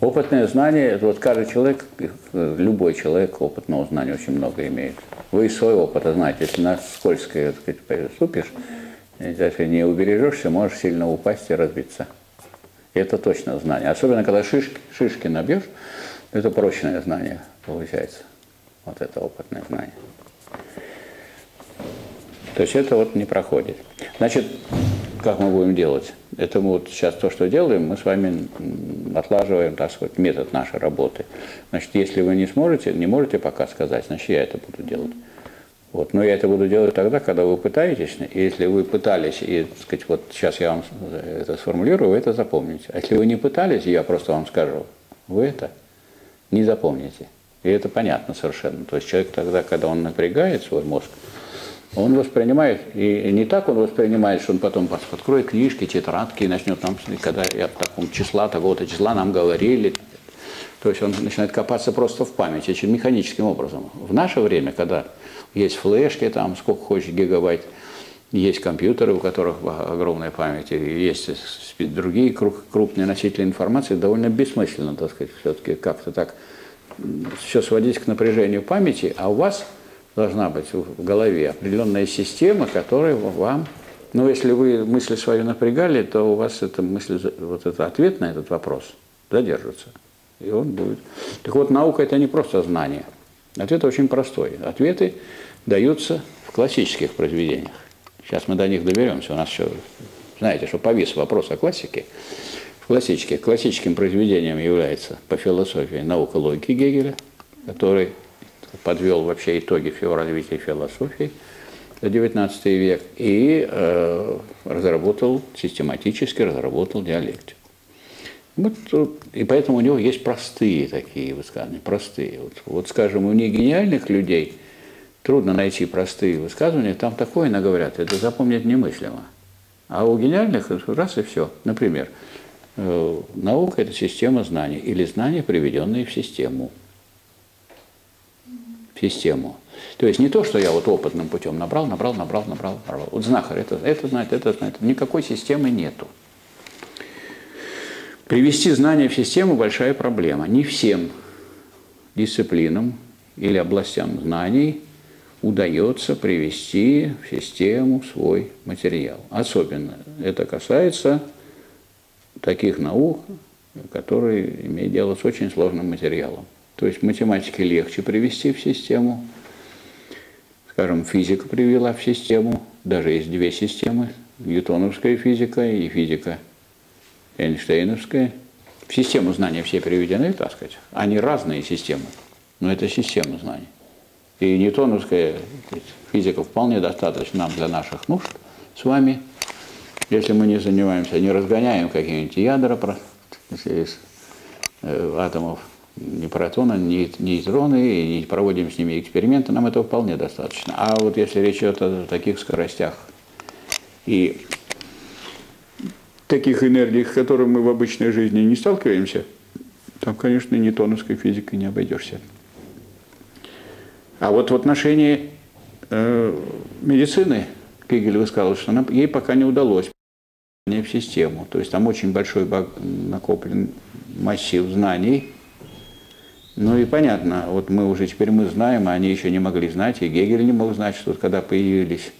Опытное знание, вот каждый человек, любой человек опытного знания очень много имеет. Вы из своего опыта знаете, если на скользкое, так сказать, ступишь, если не убережешься, можешь сильно упасть и разбиться. это точно знание. Особенно, когда шишки, шишки набьешь, это прочное знание получается. Вот это опытное знание. То есть это вот не проходит. Значит, как мы будем делать? Это мы вот сейчас то, что делаем, мы с вами отлаживаем, так сказать, метод нашей работы. Значит, если вы не сможете, не можете пока сказать, значит, я это буду делать. Вот. Но я это буду делать тогда, когда вы пытаетесь, и если вы пытались, и, так сказать, вот сейчас я вам это сформулирую, вы это запомните. А если вы не пытались, я просто вам скажу, вы это не запомните. И это понятно совершенно. То есть человек тогда, когда он напрягает свой мозг, он воспринимает, и не так он воспринимает, что он потом откроет книжки, тетрадки и начнет там, когда я таком числа, такого-то числа нам говорили. То есть он начинает копаться просто в памяти, очень механическим образом. В наше время, когда есть флешки, там сколько хочешь гигабайт, Есть компьютеры, у которых огромная память, и есть другие крупные носители информации, довольно бессмысленно, так сказать, все-таки как-то так все сводить к напряжению памяти, а у вас должна быть в голове определенная система, которая вам, ну, если вы мысль свою напрягали, то у вас эта мысль, вот этот ответ на этот вопрос задержится, и он будет. Так вот, наука – это не просто знание. Ответ очень простой. Ответы даются в классических произведениях. Сейчас мы до них доберемся. У нас еще, знаете, что повис вопрос о классике. В классических, классическим произведением является по философии наука логики Гегеля, который подвел вообще итоги развития философии за XIX век и э, разработал, систематически разработал диалектику. Вот, и поэтому у него есть простые такие высказывания, простые. Вот, вот скажем, у негениальных людей – трудно найти простые высказывания, там такое наговорят, это запомнить немыслимо. А у гениальных раз и все. Например, э, наука – это система знаний, или знания, приведенные в систему. Систему. То есть не то, что я вот опытным путем набрал, набрал, набрал, набрал, набрал. Вот знахарь это, это знает, это знает. Никакой системы нету. Привести знания в систему – большая проблема. Не всем дисциплинам или областям знаний – удается привести в систему свой материал. Особенно это касается таких наук, которые имеют дело с очень сложным материалом. То есть математике легче привести в систему, скажем, физика привела в систему, даже есть две системы, ньютоновская физика и физика Эйнштейновская. В систему знания все приведены, так сказать. Они разные системы, но это система знаний. И ньютоновская физика вполне достаточно нам для наших нужд с вами, если мы не занимаемся, не разгоняем какие-нибудь ядра из э, атомов, ни протоны, ни нейтроны, и проводим с ними эксперименты, нам этого вполне достаточно. А вот если речь идет о таких скоростях и таких энергиях, с которыми мы в обычной жизни не сталкиваемся, там, конечно, ньютоновской физикой не обойдешься. А вот в отношении э, медицины Кегель высказал, что она, ей пока не удалось в систему. То есть там очень большой накоплен массив знаний. Ну и понятно, вот мы уже теперь мы знаем, а они еще не могли знать, и Гегель не мог знать, что когда появились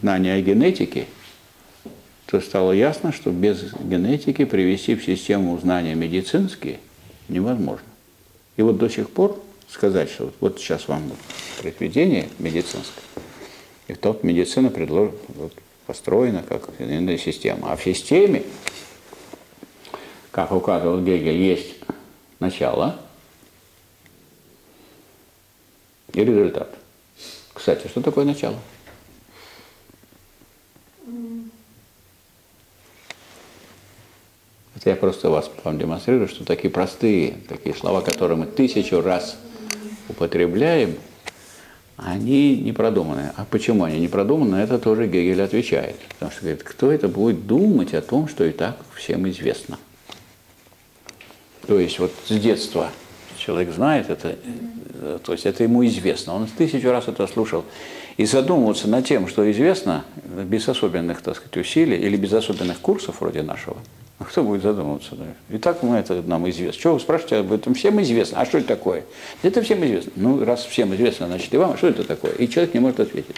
знания о генетике, то стало ясно, что без генетики привести в систему знания медицинские невозможно. И вот до сих пор сказать, что вот сейчас вам произведение медицинское, и топ медицина предлож... вот, построена как система. А в системе, как указывал Гегель, есть начало и результат. Кстати, что такое начало? Это я просто вас вам демонстрирую, что такие простые, такие слова, которые мы тысячу раз употребляем, они не продуманы. А почему они не продуманы, это тоже Гегель отвечает. Потому что говорит, кто это будет думать о том, что и так всем известно. То есть вот с детства человек знает это, то есть это ему известно. Он тысячу раз это слушал. И задумываться над тем, что известно, без особенных, так сказать, усилий или без особенных курсов вроде нашего – а кто будет задумываться? И так мы это нам известно. Что вы спрашиваете об этом? Всем известно. А что это такое? Это всем известно. Ну, раз всем известно, значит и вам, а что это такое? И человек не может ответить.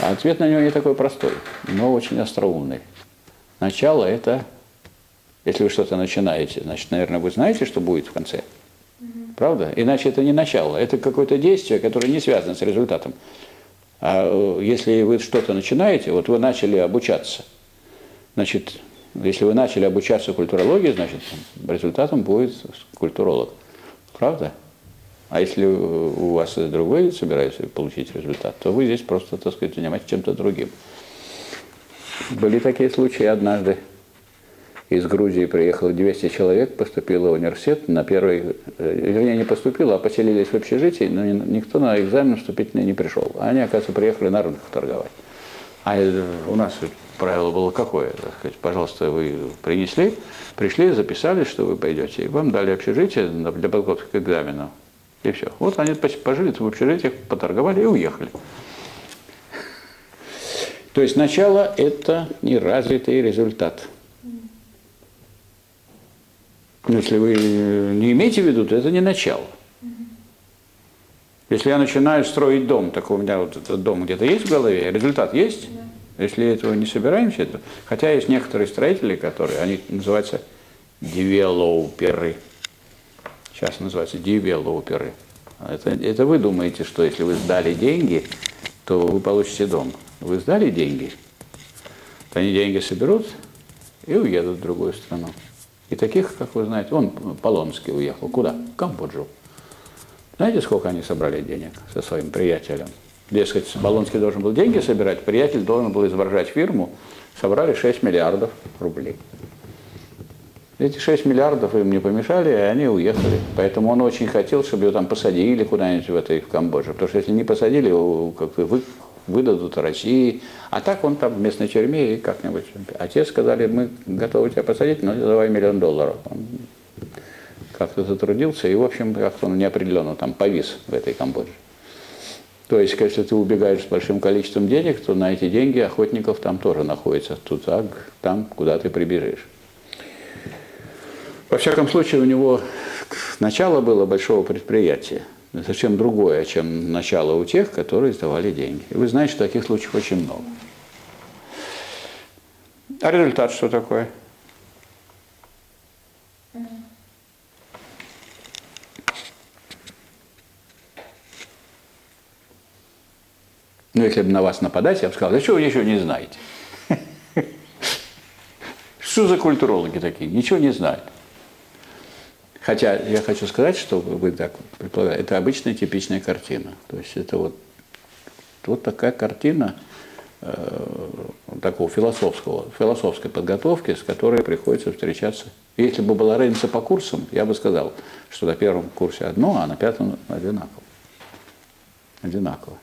А ответ на него не такой простой, но очень остроумный. Начало – это, если вы что-то начинаете, значит, наверное, вы знаете, что будет в конце. Правда? Иначе это не начало, это какое-то действие, которое не связано с результатом. А э, если вы что-то начинаете, вот вы начали обучаться, значит, если вы начали обучаться культурологии, значит, результатом будет культуролог. Правда? А если у вас другой собирается получить результат, то вы здесь просто, так сказать, занимаетесь чем-то другим. Были такие случаи однажды. Из Грузии приехало 200 человек, поступило в университет на первый, э, вернее, не поступило, а поселились в общежитии, но никто на экзамен вступительный не пришел. Они, оказывается, приехали на рынок торговать. А у нас правило было какое? Сказать, пожалуйста, вы принесли, пришли, записали, что вы пойдете, и вам дали общежитие для подготовки к экзамену. И все. Вот они пожили в общежитиях, поторговали и уехали. То есть начало – это неразвитый результат. Если вы не имеете в виду, то это не начало. Если я начинаю строить дом, так у меня вот этот дом где-то есть в голове, результат есть? Если этого не собираемся, то... хотя есть некоторые строители, которые, они называются девелоперы. Сейчас называются девелоперы. Это, это вы думаете, что если вы сдали деньги, то вы получите дом. Вы сдали деньги, то они деньги соберут и уедут в другую страну. И таких, как вы знаете, он Полонский уехал. Куда? В Камбоджу. Знаете, сколько они собрали денег со своим приятелем? Дескать, Болонский должен был деньги собирать, приятель должен был изображать фирму. Собрали 6 миллиардов рублей. Эти 6 миллиардов им не помешали, и они уехали. Поэтому он очень хотел, чтобы его там посадили куда-нибудь в этой в Камбодже. Потому что если не посадили, как вы, выдадут России. А так он там в местной тюрьме и как-нибудь. Отец сказали, мы готовы тебя посадить, но давай миллион долларов. Он как-то затрудился, и, в общем, как-то он неопределенно там повис в этой Камбодже. То есть, если ты убегаешь с большим количеством денег, то на эти деньги охотников там тоже находится. Тут так, там, куда ты прибежишь. Во всяком случае, у него начало было большого предприятия. Совсем другое, чем начало у тех, которые сдавали деньги. И вы знаете, что таких случаев очень много. А результат что такое? Ну, если бы на вас нападать, я бы сказал, да что вы ничего не знаете? Что за культурологи такие? Ничего не знают. Хотя я хочу сказать, что вы так предполагаете, это обычная типичная картина. То есть это вот, вот такая картина э, такого философского, философской подготовки, с которой приходится встречаться. Если бы была разница по курсам, я бы сказал, что на первом курсе одно, а на пятом одинаково. Одинаково.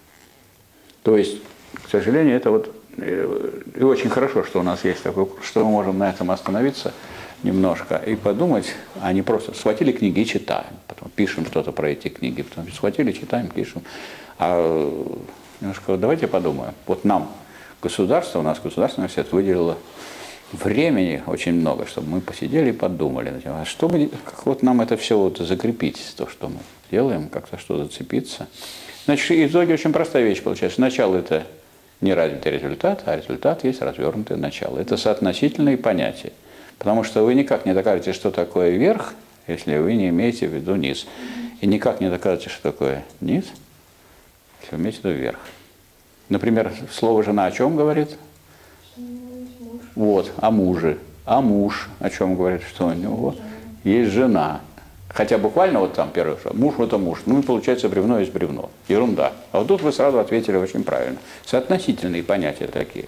То есть, к сожалению, это вот э, и очень хорошо, что у нас есть такой курс, что мы можем на этом остановиться немножко и подумать, а не просто схватили книги и читаем, потом пишем что-то про эти книги, потом схватили, читаем, пишем. А немножко давайте подумаем. Вот нам государство, у нас государственный университет выделило времени очень много, чтобы мы посидели и подумали, а что мы, как вот нам это все вот закрепить, то, что мы делаем, как-то что зацепиться. Значит, в итоге очень простая вещь получается. Начало – это не развитый результат, а результат есть развернутое начало. Это соотносительные понятия. Потому что вы никак не докажете, что такое верх, если вы не имеете в виду низ. И никак не докажете, что такое низ, если вы имеете в виду верх. Например, слово «жена» о чем говорит? Вот, о муже. А муж о чем говорит, что у него есть жена. Хотя буквально вот там первый шаг, муж это муж, ну и получается бревно есть бревно. Ерунда. А вот тут вы сразу ответили очень правильно. Соотносительные понятия такие.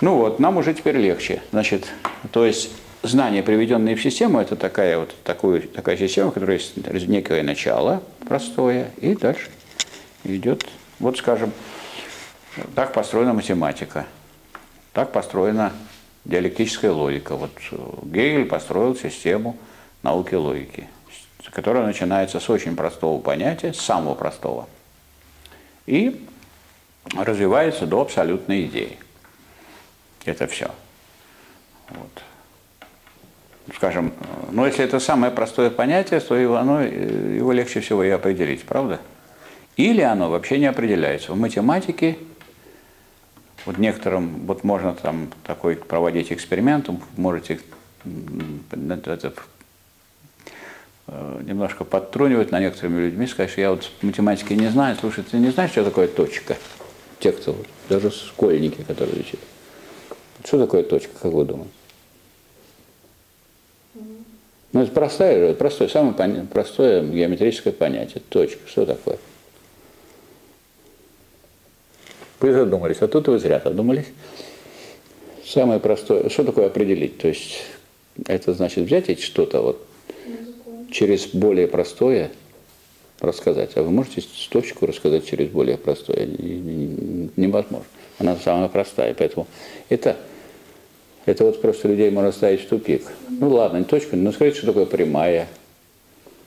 Ну вот, нам уже теперь легче. Значит, то есть знания, приведенные в систему, это такая вот такую, такая система, в которой есть некое начало простое, и дальше идет, вот скажем, так построена математика, так построена диалектическая логика. Вот Гегель построил систему науки логики которая начинается с очень простого понятия, с самого простого, и развивается до абсолютной идеи. Это все. Вот. Скажем, ну если это самое простое понятие, то его, оно, его легче всего и определить, правда? Или оно вообще не определяется. В математике вот некоторым, вот можно там такой проводить эксперимент, можете это, Э, немножко подтрунивать на некоторыми людьми, сказать, что я вот математики не знаю. Слушай, ты не знаешь, что такое точка? Те, кто, даже школьники, которые учат. Что такое точка, как вы думаете? Ну, это простое, простое, самое простое геометрическое понятие. Точка. Что такое? Вы задумались, а тут вы зря задумались. Самое простое, что такое определить? То есть это значит взять что-то вот через более простое рассказать. А вы можете точку рассказать через более простое? Невозможно. Она самая простая. Поэтому это, это вот просто людей можно ставить в тупик. Ну ладно, не точка, но сказать, что такое прямая,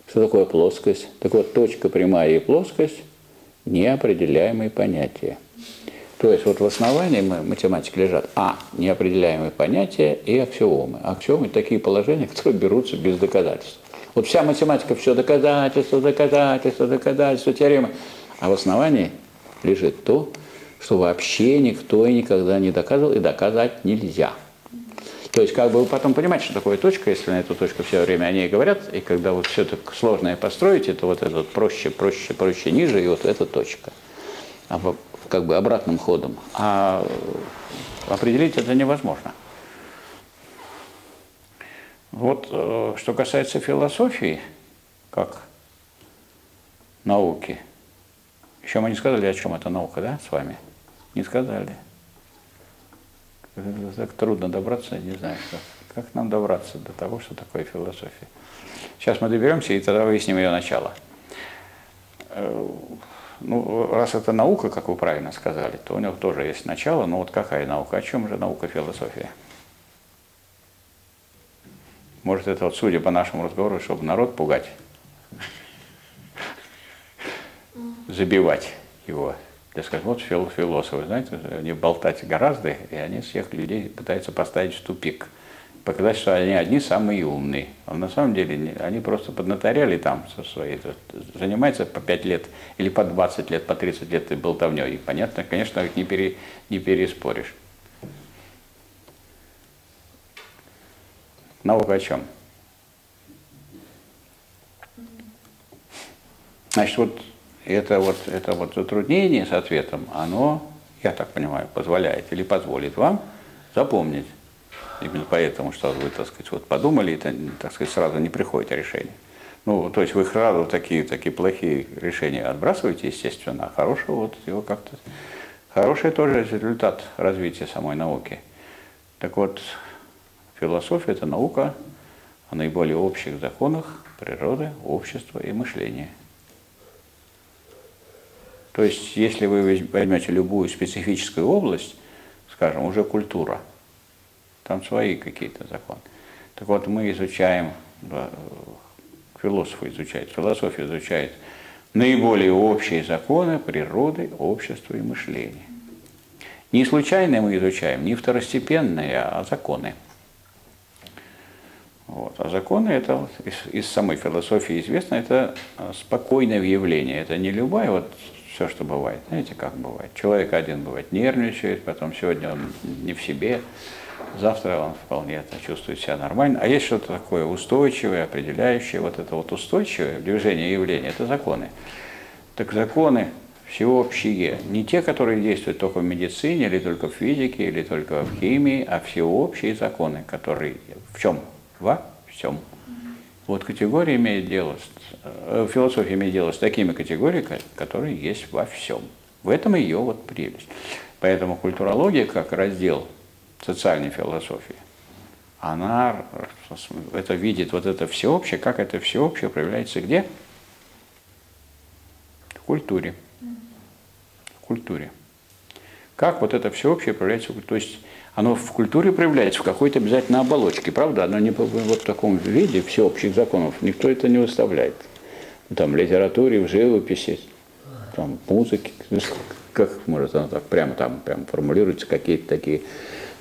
что такое плоскость. Так вот, точка, прямая и плоскость – неопределяемые понятия. То есть вот в основании математики лежат а. неопределяемые понятия и аксиомы. Аксиомы – такие положения, которые берутся без доказательств. Вот вся математика – все доказательства, доказательства, доказательства, теоремы. А в основании лежит то, что вообще никто и никогда не доказывал, и доказать нельзя. То есть, как бы вы потом понимаете, что такое точка, если на эту точку все время о ней говорят, и когда вы все так сложное построите, то вот это вот проще, проще, проще, ниже, и вот эта точка. А как бы обратным ходом. А определить это невозможно. Вот э, что касается философии, как науки, еще мы не сказали, о чем эта наука, да, с вами? Не сказали. Так трудно добраться, не знаю, что. Как нам добраться до того, что такое философия? Сейчас мы доберемся, и тогда выясним ее начало. Э, ну, раз это наука, как вы правильно сказали, то у него тоже есть начало, но вот какая наука? О чем же наука философия? Может, это вот, судя по нашему разговору, чтобы народ пугать, забивать его. Я сказать, вот философы, знаете, они болтать гораздо, и они всех людей пытаются поставить в тупик. Показать, что они одни самые умные. А на самом деле они просто поднаторяли там со своей, занимаются по 5 лет или по 20 лет, по 30 лет болтовней. И понятно, конечно, их не, пере, не переспоришь. Наука о чем? Значит, вот это вот, это вот затруднение с ответом, оно, я так понимаю, позволяет или позволит вам запомнить. Именно поэтому, что вы, так сказать, вот подумали, это, так сказать, сразу не приходит решение. Ну, то есть вы сразу такие, такие плохие решения отбрасываете, естественно, а хорошего вот его как-то... Хороший тоже результат развития самой науки. Так вот, философия – это наука о наиболее общих законах природы, общества и мышления – то есть, если вы возьмете любую специфическую область, скажем, уже культура, там свои какие-то законы. Так вот, мы изучаем, философы изучают, философия изучает наиболее общие законы природы, общества и мышления. Не случайно мы изучаем, не второстепенные, а законы. Вот. А законы это из, из самой философии известно, это спокойное явление. Это не любая вот все, что бывает. Знаете, как бывает? Человек один бывает нервничает, потом сегодня он не в себе, завтра он вполне это чувствует себя нормально. А есть что-то такое устойчивое, определяющее, вот это вот устойчивое движение явления, это законы. Так законы всеобщие, не те, которые действуют только в медицине, или только в физике, или только в химии, а всеобщие законы, которые в чем? Во всем. Вот категория имеет дело, с, э, философия имеет дело с такими категориями, которые есть во всем. В этом ее вот прелесть. Поэтому культурология как раздел социальной философии, она это видит, вот это всеобщее, как это всеобщее проявляется где? В культуре. В культуре. Как вот это всеобщее проявляется в культуре. То есть оно в культуре проявляется в какой-то обязательно оболочке, правда? Оно не вот в таком виде всеобщих законов, никто это не выставляет. Там в литературе, в живописи, там в музыке, как может оно так прямо там прямо формулируются какие-то такие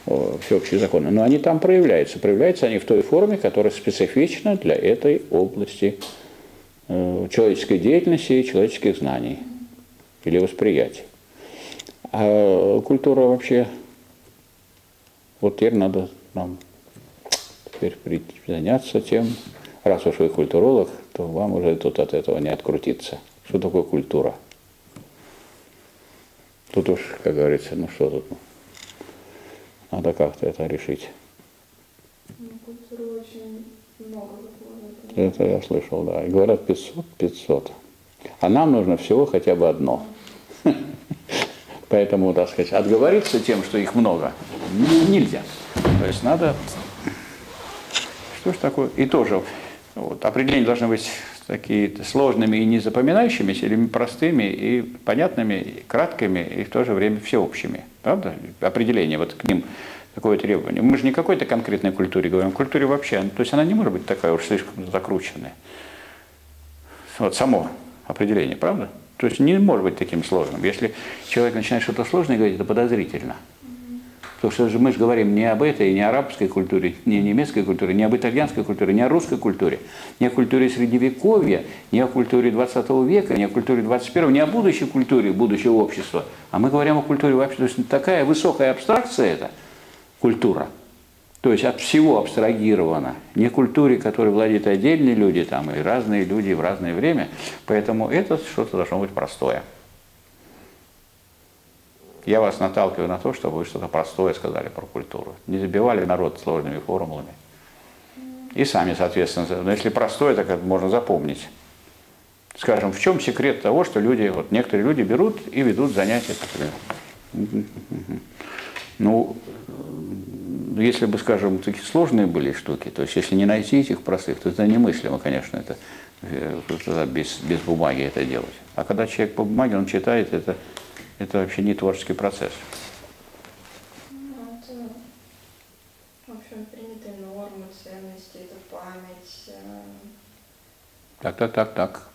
о, всеобщие законы. Но они там проявляются. Проявляются они в той форме, которая специфична для этой области э, человеческой деятельности и человеческих знаний или восприятия. А культура вообще вот теперь надо нам теперь заняться тем, раз уж вы культуролог, то вам уже тут от этого не открутиться. Что такое культура? Тут уж, как говорится, ну что тут, надо как-то это решить. Ну, очень много Это я слышал, да. И говорят 500, 500. А нам нужно всего хотя бы одно. Поэтому, так сказать, отговориться тем, что их много, нельзя. То есть надо... Что ж такое? И тоже вот, определения должны быть такие сложными и не запоминающимися, или простыми и понятными, и краткими, и в то же время всеобщими. Правда? Определение вот к ним такое требование. Мы же не какой-то конкретной культуре говорим, культуре вообще. То есть она не может быть такая уж слишком закрученная. Вот само определение, правда? То есть не может быть таким сложным. Если человек начинает что-то сложное говорить, это подозрительно. Потому что мы же говорим не об этой, не о арабской культуре, не о немецкой культуре, не об итальянской культуре, не о русской культуре, не о культуре Средневековья, не о культуре 20 века, не о культуре 21, не о будущей культуре будущего общества. А мы говорим о культуре вообще. То есть такая высокая абстракция это культура. То есть от всего абстрагирована. Не культуре, которой владеют отдельные люди там, и разные люди в разное время. Поэтому это что-то должно быть простое. Я вас наталкиваю на то, чтобы вы что-то простое сказали про культуру. Не забивали народ сложными формулами. И сами, соответственно, но если простое, так это можно запомнить. Скажем, в чем секрет того, что люди, вот некоторые люди берут и ведут занятия. Ну, если бы, скажем, такие сложные были штуки, то есть если не найти этих простых, то это немыслимо, конечно, это, это без, без бумаги это делать. А когда человек по бумаге, он читает, это это вообще не творческий процесс. Ну, это, в общем, принятые нормы, ценности, это память. Э. Так, так, так, так.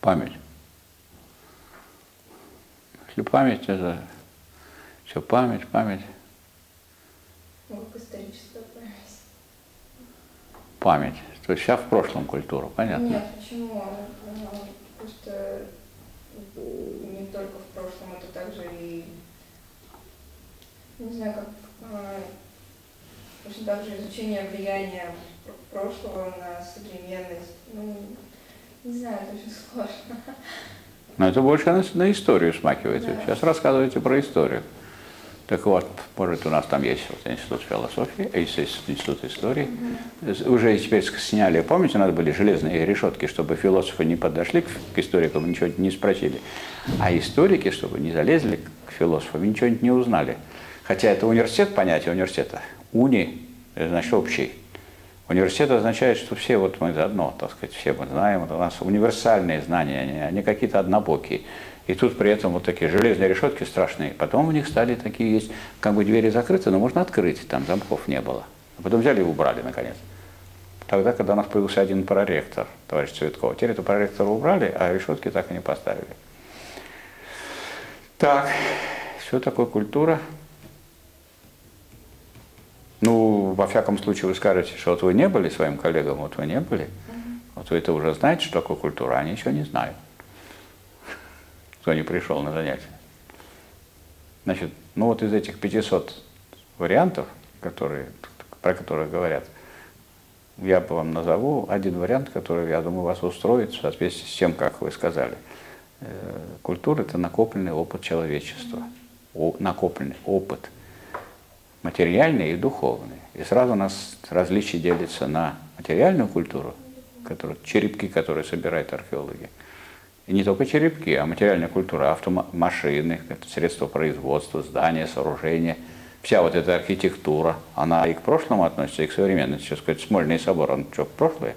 Память. Если память, это все память, память. Ну, как историческая память. Память. То есть вся в прошлом культура, понятно? Нет, почему? Просто не только в прошлом, это также и, не знаю, как, а, точно так же изучение влияния прошлого на современность. Ну, не знаю, это очень сложно. Но это больше на, на историю смакивается. Да. Сейчас рассказывайте про историю. Так вот, может, у нас там есть вот институт философии, есть институт истории. Уже теперь сняли, помните, надо были железные решетки, чтобы философы не подошли к историкам, ничего не спросили. А историки, чтобы не залезли к философам, ничего не узнали. Хотя это университет, понятие университета. Уни, значит, общий. Университет означает, что все вот мы заодно, так сказать, все мы знаем, у нас универсальные знания, они какие-то однобокие. И тут при этом вот такие железные решетки страшные. Потом у них стали такие есть, как бы двери закрыты, но можно открыть, там замков не было. А потом взяли и убрали, наконец. Тогда, когда у нас появился один проректор, товарищ Цветков, теперь эту проректора убрали, а решетки так и не поставили. Так, что такое культура? Ну, во всяком случае, вы скажете, что вот вы не были своим коллегам, вот вы не были, вот вы это уже знаете, что такое культура, а они еще не знают кто не пришел на занятие. Значит, ну вот из этих 500 вариантов, которые, про которые говорят, я вам назову один вариант, который, я думаю, вас устроит в соответствии с тем, как вы сказали. Э, культура – это накопленный опыт человечества, накопленный опыт, материальный и духовный. И сразу у нас различие делится на материальную культуру, которую, черепки, которые собирают археологи, и не только черепки, а материальная культура, автомашины, средства производства, здания, сооружения. Вся вот эта архитектура, она и к прошлому относится, и к современности. Сейчас сказать, Смольный собор, он что, прошлое?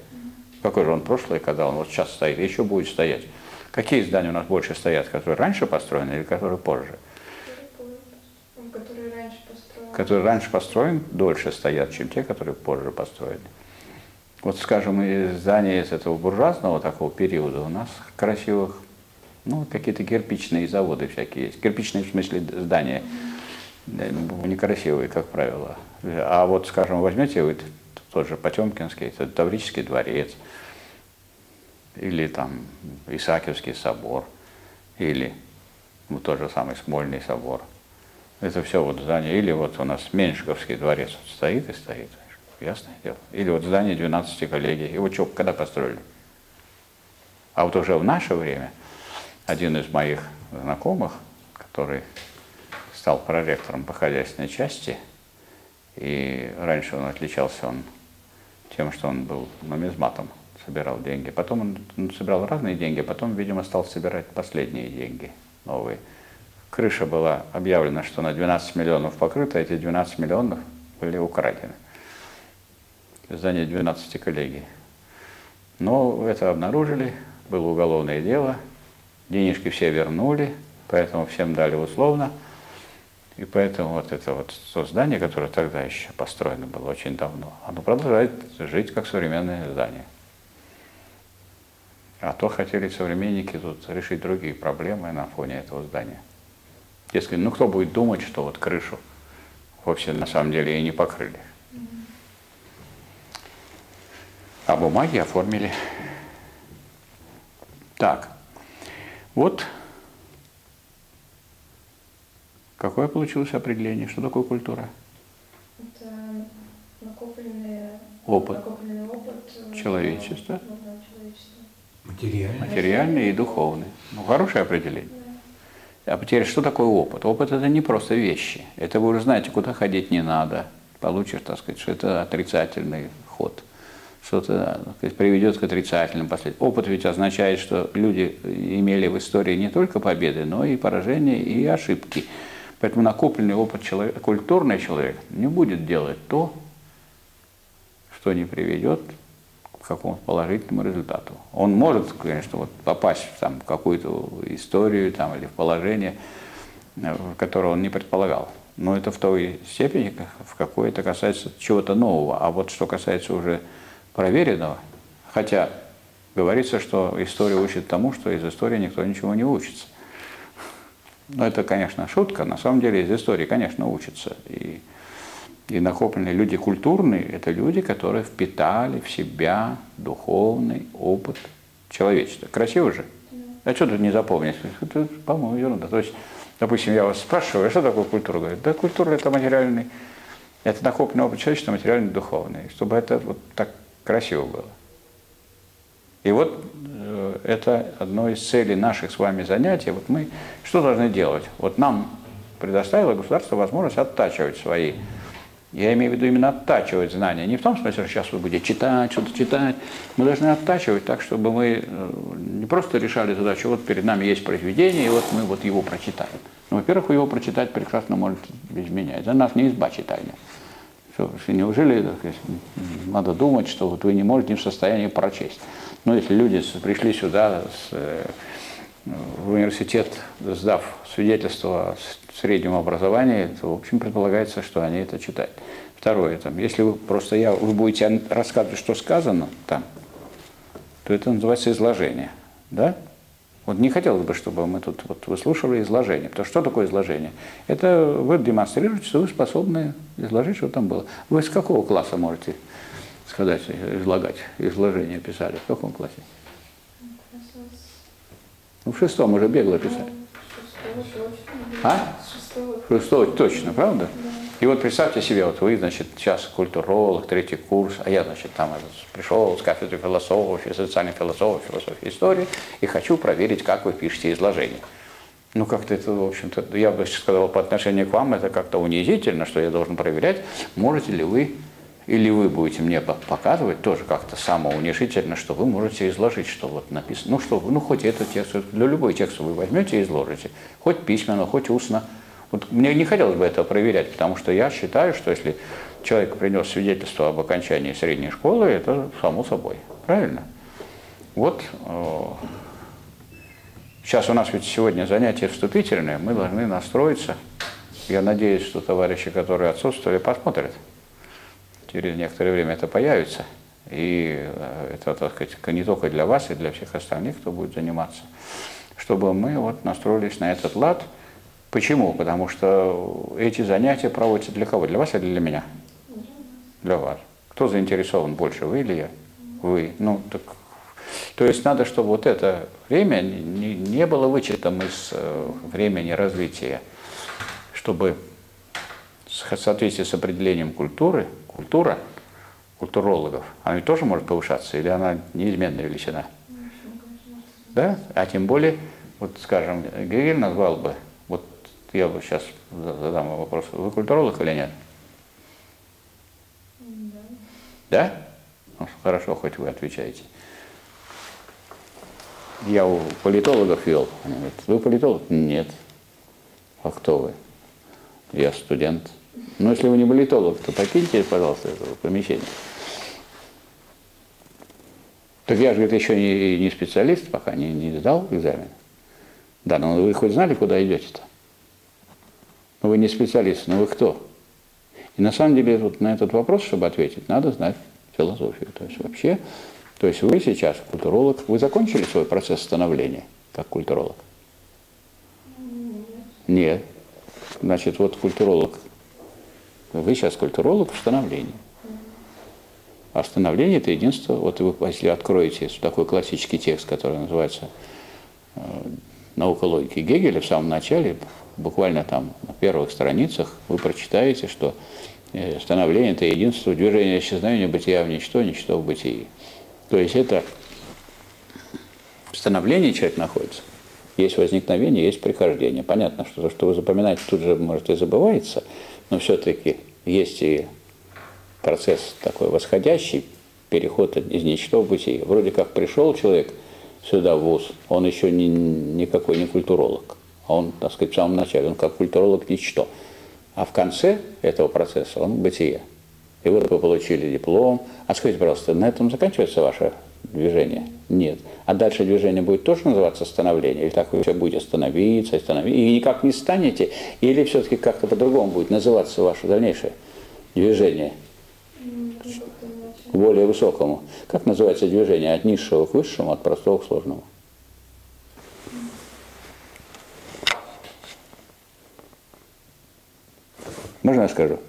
Какой же он прошлый, когда он вот сейчас стоит, и еще будет стоять? Какие здания у нас больше стоят, которые раньше построены или которые позже? Которые раньше построены. Которые раньше построены, дольше стоят, чем те, которые позже построены. Вот, скажем, здания из этого буржуазного такого периода у нас красивых, ну, какие-то кирпичные заводы всякие есть. Кирпичные в смысле здания, ну, некрасивые, как правило. А вот, скажем, возьмете вы тот же Потемкинский, это Таврический дворец, или там Исаакиевский собор, или ну, тот же самый Смольный собор. Это все вот здание. Или вот у нас Меньшиковский дворец вот стоит и стоит. Ясное дело. Или вот здание 12 коллегий. Его что, когда построили? А вот уже в наше время один из моих знакомых, который стал проректором по хозяйственной части, и раньше он отличался он тем, что он был нумизматом, собирал деньги. Потом он, он собирал разные деньги, потом, видимо, стал собирать последние деньги, новые. Крыша была объявлена, что на 12 миллионов покрыта, эти 12 миллионов были украдены здание 12 коллегий. Но это обнаружили, было уголовное дело, денежки все вернули, поэтому всем дали условно. И поэтому вот это вот то здание, которое тогда еще построено было очень давно, оно продолжает жить как современное здание. А то хотели современники тут решить другие проблемы на фоне этого здания. Дескать, ну кто будет думать, что вот крышу вовсе на самом деле и не покрыли. А бумаги оформили. Так, вот какое получилось определение, что такое культура? Это накопленный Опыт. накопленный опыт э, Человечества. ну, человечества. Материально. Материальный и духовный. Ну, хорошее определение. А теперь, что такое опыт? Опыт – это не просто вещи. Это вы уже знаете, куда ходить не надо. Получишь, так сказать, что это отрицательный ход. Что-то так сказать, приведет к отрицательным последствиям. Опыт ведь означает, что люди имели в истории не только победы, но и поражения, и ошибки. Поэтому накопленный опыт человека, культурный человек не будет делать то, что не приведет к какому-то положительному результату. Он может, конечно, вот попасть там, в какую-то историю там, или в положение, э, которое он не предполагал. Но это в той степени, в какой это касается чего-то нового. А вот что касается уже проверенного, хотя говорится, что история учит тому, что из истории никто ничего не учится. Но это, конечно, шутка. На самом деле из истории, конечно, учатся. И, и накопленные люди культурные – это люди, которые впитали в себя духовный опыт человечества. Красиво же? А что тут не запомнить? Это, по-моему, ерунда. То есть, допустим, я вас спрашиваю, что такое культура? Говорят, да культура – это материальный, это накопленный опыт человечества, материальный, духовный. Чтобы это вот так красиво было. И вот э, это одно из целей наших с вами занятий. Вот мы что должны делать? Вот нам предоставило государство возможность оттачивать свои, я имею в виду именно оттачивать знания, не в том смысле, что сейчас вы будете читать, что-то читать, мы должны оттачивать так, чтобы мы э, не просто решали задачу, вот перед нами есть произведение, и вот мы вот его прочитаем. Ну, во-первых, его прочитать прекрасно может без меня. За нас не изба читальня. Что, неужели сказать, надо думать, что вот вы не можете в состоянии прочесть? Ну, если люди пришли сюда с, э, в университет, сдав свидетельство о среднем образовании, то, в общем, предполагается, что они это читают. Второе, там, если вы просто я, вы будете рассказывать, что сказано там, то это называется изложение. Да? Вот не хотелось бы, чтобы мы тут вот выслушивали изложение. Потому что что такое изложение? Это вы демонстрируете, что вы способны изложить, что там было. Вы с какого класса можете сказать, излагать, изложение писали? В каком классе? Ну, в шестом уже бегло писали. А? Шестого. Шестом точно, правда? И вот представьте себе, вот вы, значит, сейчас культуролог, третий курс, а я, значит, там пришел с кафедры философии, социальной философии, философии истории, и хочу проверить, как вы пишете изложение. Ну, как-то это, в общем-то, я бы сказал, по отношению к вам, это как-то унизительно, что я должен проверять, можете ли вы, или вы будете мне по- показывать тоже как-то самоунижительно, что вы можете изложить, что вот написано. Ну, что ну, хоть этот текст, для любой текст вы возьмете и изложите, хоть письменно, хоть устно. Вот мне не хотелось бы это проверять, потому что я считаю, что если человек принес свидетельство об окончании средней школы, это само собой. Правильно? Вот э, Сейчас у нас ведь сегодня занятие вступительное, мы должны настроиться. Я надеюсь, что товарищи, которые отсутствовали, посмотрят. Через некоторое время это появится. И э, это, так сказать, не только для вас, и для всех остальных, кто будет заниматься. Чтобы мы вот настроились на этот лад. Почему? Потому что эти занятия проводятся для кого? Для вас или для меня? Для вас. Кто заинтересован больше, вы или я? Вы. Ну, так то есть надо, чтобы вот это время не, не было вычетом из э, времени развития, чтобы в соответствии с определением культуры, культура культурологов, она ведь тоже может повышаться, или она неизменная величина? Да? А тем более, вот скажем, Гегель назвал бы, я бы сейчас задам вопрос, вы культуролог или нет? Да? Ну, хорошо, хоть вы отвечаете. Я у политологов вел. Они говорят, вы политолог? Нет. А кто вы? Я студент. Ну, если вы не политолог, то покиньте, пожалуйста, это помещение. Так я же, говорит, еще не, не специалист, пока не, не сдал экзамен. Да, но вы хоть знали, куда идете-то? Вы не специалист, но вы кто? И на самом деле вот на этот вопрос, чтобы ответить, надо знать философию. То есть вообще То есть вы сейчас культуролог, вы закончили свой процесс становления как культуролог? Нет. Значит, вот культуролог. Вы сейчас культуролог в становлении. А становление – это единство. Вот вы, если откроете такой классический текст, который называется э, «Наука логики Гегеля», в самом начале, буквально там на первых страницах, вы прочитаете, что э, становление – это единство движения исчезновения бытия в ничто, ничто в бытии. То есть это становление человек находится. Есть возникновение, есть прихождение. Понятно, что то, что вы запоминаете, тут же, может, и забывается, но все-таки есть и процесс такой восходящий, переход из ничто в бытие. Вроде как пришел человек сюда в ВУЗ, он еще не, никакой не культуролог, а он, так сказать, в самом начале, он как культуролог ничто. А в конце этого процесса он бытие. И вот вы получили диплом. А скажите, пожалуйста, на этом заканчивается ваше движение? Нет. А дальше движение будет тоже называться становление? Или так вы все будете становиться, становиться, и никак не станете? Или все-таки как-то по-другому будет называться ваше дальнейшее движение? К более высокому. Как называется движение от низшего к высшему, от простого к сложному? Можно я скажу?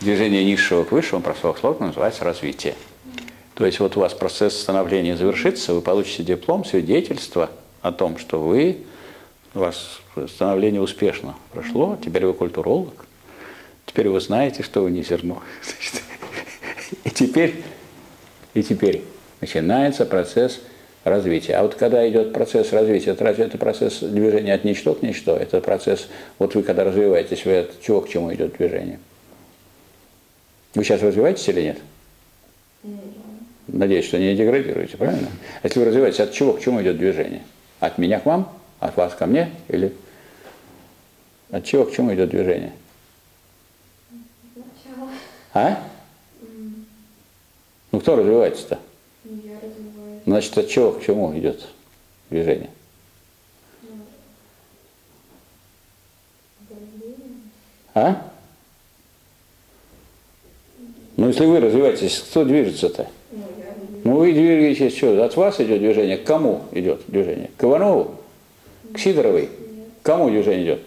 Движение низшего к высшему, простого сложному, называется развитие. То есть вот у вас процесс становления завершится, вы получите диплом, свидетельство о том, что вы, у вас становление успешно прошло, теперь вы культуролог, теперь вы знаете, что вы не зерно. И теперь, и теперь начинается процесс развития. А вот когда идет процесс развития, это разве это процесс движения от ничто к ничто? Это процесс, вот вы когда развиваетесь, вы от чего к чему идет движение? Вы сейчас развиваетесь или нет? Надеюсь, что не деградируете, правильно? Если вы развиваетесь, от чего к чему идет движение? От меня к вам? От вас ко мне? Или от чего к чему идет движение? А? Ну кто развивается-то? Значит, от чего к чему идет движение? А? Ну, если вы развиваетесь, кто движется-то? Ну, вы двигаетесь, что, от вас идет движение, к кому идет движение? К Иванову? К Сидоровой? К кому движение идет?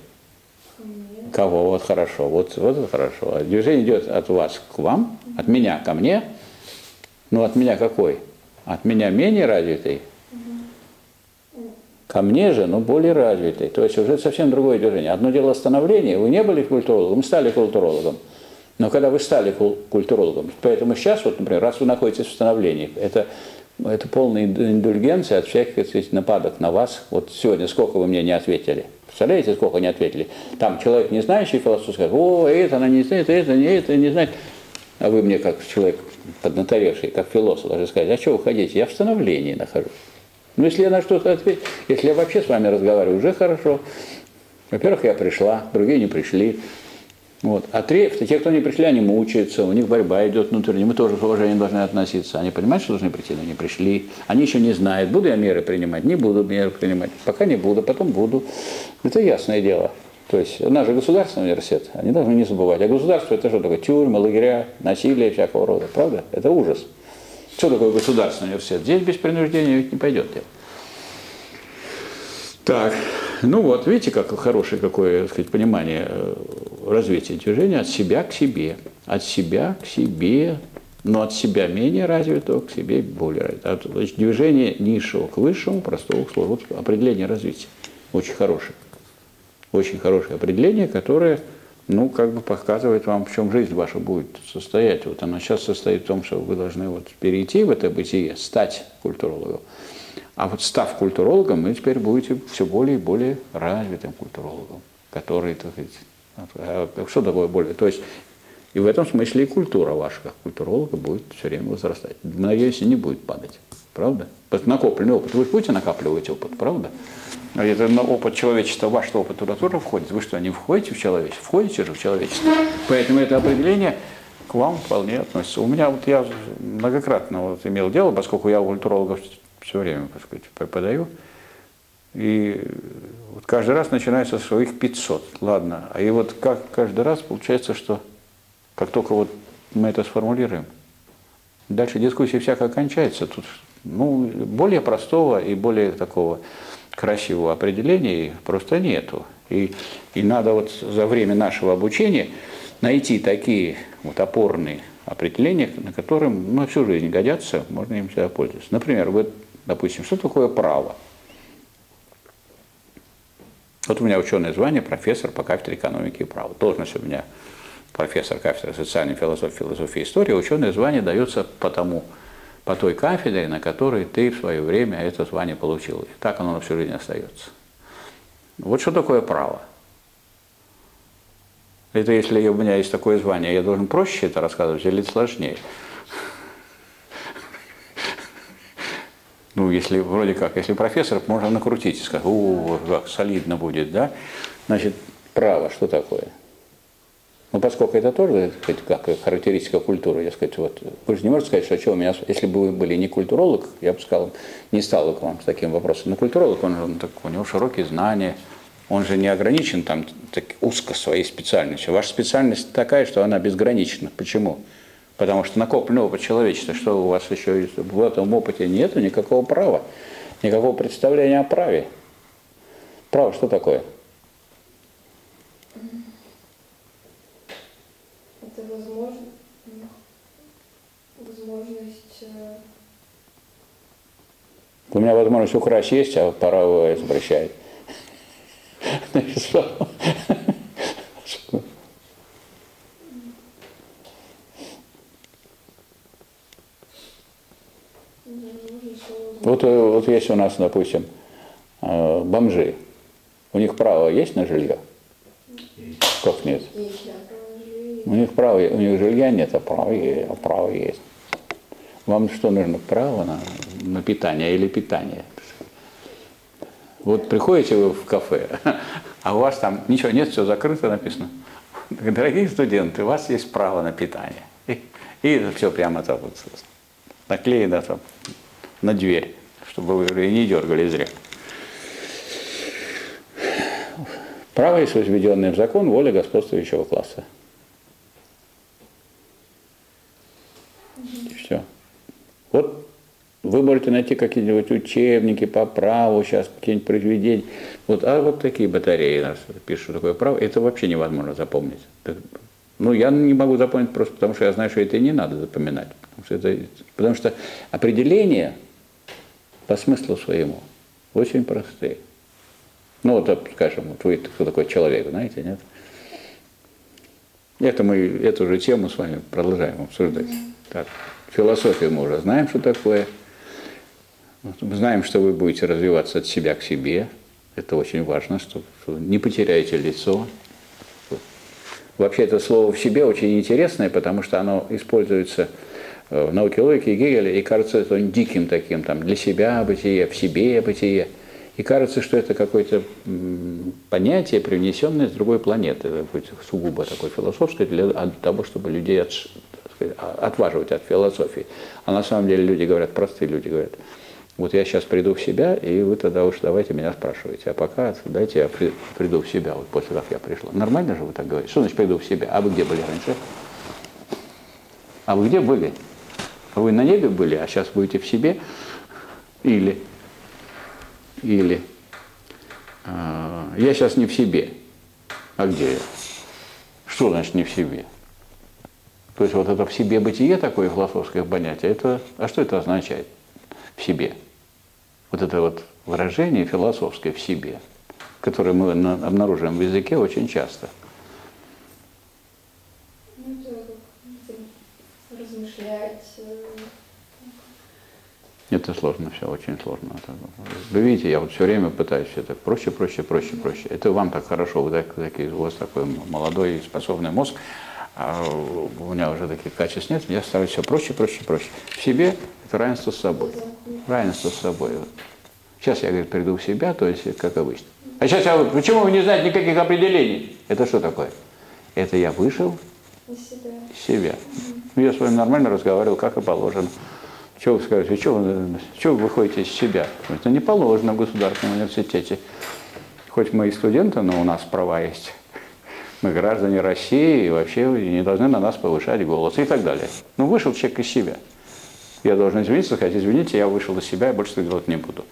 Кого? Вот хорошо, вот, вот это хорошо. А Движение идет от вас к вам, от меня ко мне. Ну, от меня какой? От меня менее развитый. Ко мне же, ну, более развитый. То есть уже совсем другое движение. Одно дело становление, вы не были культурологом, стали культурологом. Но когда вы стали кул- культурологом, поэтому сейчас, вот, например, раз вы находитесь в становлении, это, это полная индульгенция от всяких сказать, нападок на вас. Вот сегодня сколько вы мне не ответили. Представляете, сколько не ответили? Там человек, не знающий философию, скажет, о, это она не знает, это не это не знает. А вы мне, как человек поднаторевший, как философ, должны сказать, а что вы ходите? Я в становлении нахожусь. Ну, если я на что-то ответил, если я вообще с вами разговариваю, уже хорошо. Во-первых, я пришла, другие не пришли. Вот. А третье, те, кто не пришли, они мучаются, у них борьба идет внутренне, мы тоже с уважением должны относиться. Они понимают, что должны прийти, но не пришли. Они еще не знают, буду я меры принимать, не буду меры принимать. Пока не буду, потом буду. Это ясное дело. То есть у нас же государственный университет, они должны не забывать. А государство это что такое? Тюрьмы, лагеря, насилие всякого рода, правда? Это ужас. Что такое государственный университет? Здесь без принуждения ведь не пойдет дело. Так, ну вот, видите, как хорошее какое, так сказать, понимание э, развития движения от себя к себе. От себя к себе, но от себя менее развитого к себе более развитого. От, движение низшего к высшему, простого к. Вот определение развития. Очень хорошее. Очень хорошее определение, которое, ну, как бы показывает вам, в чем жизнь ваша будет состоять. Вот она сейчас состоит в том, что вы должны вот перейти в это бытие, стать культурологом. А вот став культурологом, вы теперь будете все более и более развитым культурологом, который, так сказать, а что такое более? То есть и в этом смысле и культура ваша, как культуролога, будет все время возрастать. Надеюсь, и не будет падать. Правда? Накопленный опыт. Вы будете накапливать опыт, правда? А это на опыт человечества, ваш опыт туда тоже входит. Вы что, не входите в человечество? Входите же в человечество. Поэтому это определение к вам вполне относится. У меня вот я многократно вот имел дело, поскольку я у культурологов все время, так сказать, преподаю, и вот каждый раз начинается со своих 500, ладно. А и вот как каждый раз получается, что как только вот мы это сформулируем. Дальше дискуссия всякая кончается. Тут ну, более простого и более такого красивого определения просто нету. И, и надо вот за время нашего обучения найти такие вот опорные определения, на которые ну, всю жизнь годятся, можно им всегда пользоваться. Например, вы, допустим, что такое право? Вот у меня ученое звание профессор по кафедре экономики и права. Должность у меня профессор кафедры социальной философии, философии и истории. Ученое звание дается потому, по той кафедре, на которой ты в свое время это звание получил. И так оно на всю жизнь остается. Вот что такое право. Это если у меня есть такое звание, я должен проще это рассказывать или сложнее? Ну, если вроде как, если профессор, можно накрутить и сказать, о, как солидно будет, да? Значит, право, что такое? Ну, поскольку это тоже, сказать, как характеристика культуры, я сказать, вот, вы же не можете сказать, что, что у меня, если бы вы были не культуролог, я бы сказал, не стал бы к вам с таким вопросом. Но культуролог, он, он так, у него широкие знания, он же не ограничен там так, узко своей специальностью. Ваша специальность такая, что она безгранична. Почему? Потому что накопленный опыт человечества, что у вас еще в этом опыте нету никакого права, никакого представления о праве. Право что такое? Это возможно, возможность... Э, у меня возможность украсть есть, а право запрещает. Что? Вот, э, вот есть у нас, допустим, э, бомжи. У них право есть на жилье? Как нет? У них право, у них жилья нет, а право, а право есть. Вам что нужно? Право на, на питание или питание? Вот приходите вы в кафе, а у вас там ничего нет, все закрыто написано. Дорогие студенты, у вас есть право на питание. И, и все прямо так вот наклеено там на дверь, чтобы вы не дергали зря. Право есть возведенное в закон воля господствующего класса. И все. Вот вы можете найти какие-нибудь учебники по праву, сейчас какие-нибудь произведения. Вот, а вот такие батареи нас пишут, такое право. Это вообще невозможно запомнить. Ну, я не могу запомнить просто потому, что я знаю, что это и не надо запоминать. Потому что, это, потому что определение по смыслу своему очень простые. Ну, вот, скажем, вот вы кто такой человек, знаете, нет? Это мы эту же тему с вами продолжаем обсуждать. Так, философию мы уже знаем, что такое. Мы знаем, что вы будете развиваться от себя к себе. Это очень важно, что, что не потеряете лицо. Вообще это слово «в себе» очень интересное, потому что оно используется Э, в науке логики Гегеля, и кажется это диким таким, там, для себя бытие, в себе бытие. И кажется, что это какое-то понятие, привнесенное с другой планеты, сугубо такое философское, для того, чтобы людей а, отваживать от философии. А на самом деле люди говорят, простые люди говорят, вот я сейчас приду в себя, и вы тогда уж давайте меня спрашивайте. А пока дайте я приду в себя, вот после как я пришла. Нормально же вы так говорите? Что значит приду в себя? А вы где были раньше? А вы где были? Вы на небе были, а сейчас будете в себе? Или, или э, я сейчас не в себе. А где я? Что значит не в себе? То есть вот это в себе бытие такое философское понятие, это, а что это означает в себе? Вот это вот выражение философское в себе, которое мы обнаруживаем в языке очень часто – Это сложно все, очень сложно. Вы видите, я вот все время пытаюсь это проще, проще, проще, проще. Это вам так хорошо, вы так, такие, у вас такой молодой и способный мозг, а у меня уже таких качеств нет, я стараюсь все проще, проще, проще. В себе это равенство с собой. Равенство с собой. Сейчас я, говорит, приду в себя, то есть как обычно. А сейчас я, почему вы не знаете никаких определений? Это что такое? Это я вышел из себя. себя. Я с вами нормально разговаривал, как и положено. Что вы скажете, что вы, что вы выходите из себя? Это не положено в государственном университете. Хоть мы и студенты, но у нас права есть. Мы граждане России, и вообще не должны на нас повышать голос и так далее. Ну, вышел человек из себя. Я должен извиниться, сказать, извините, я вышел из себя, я больше так делать не буду.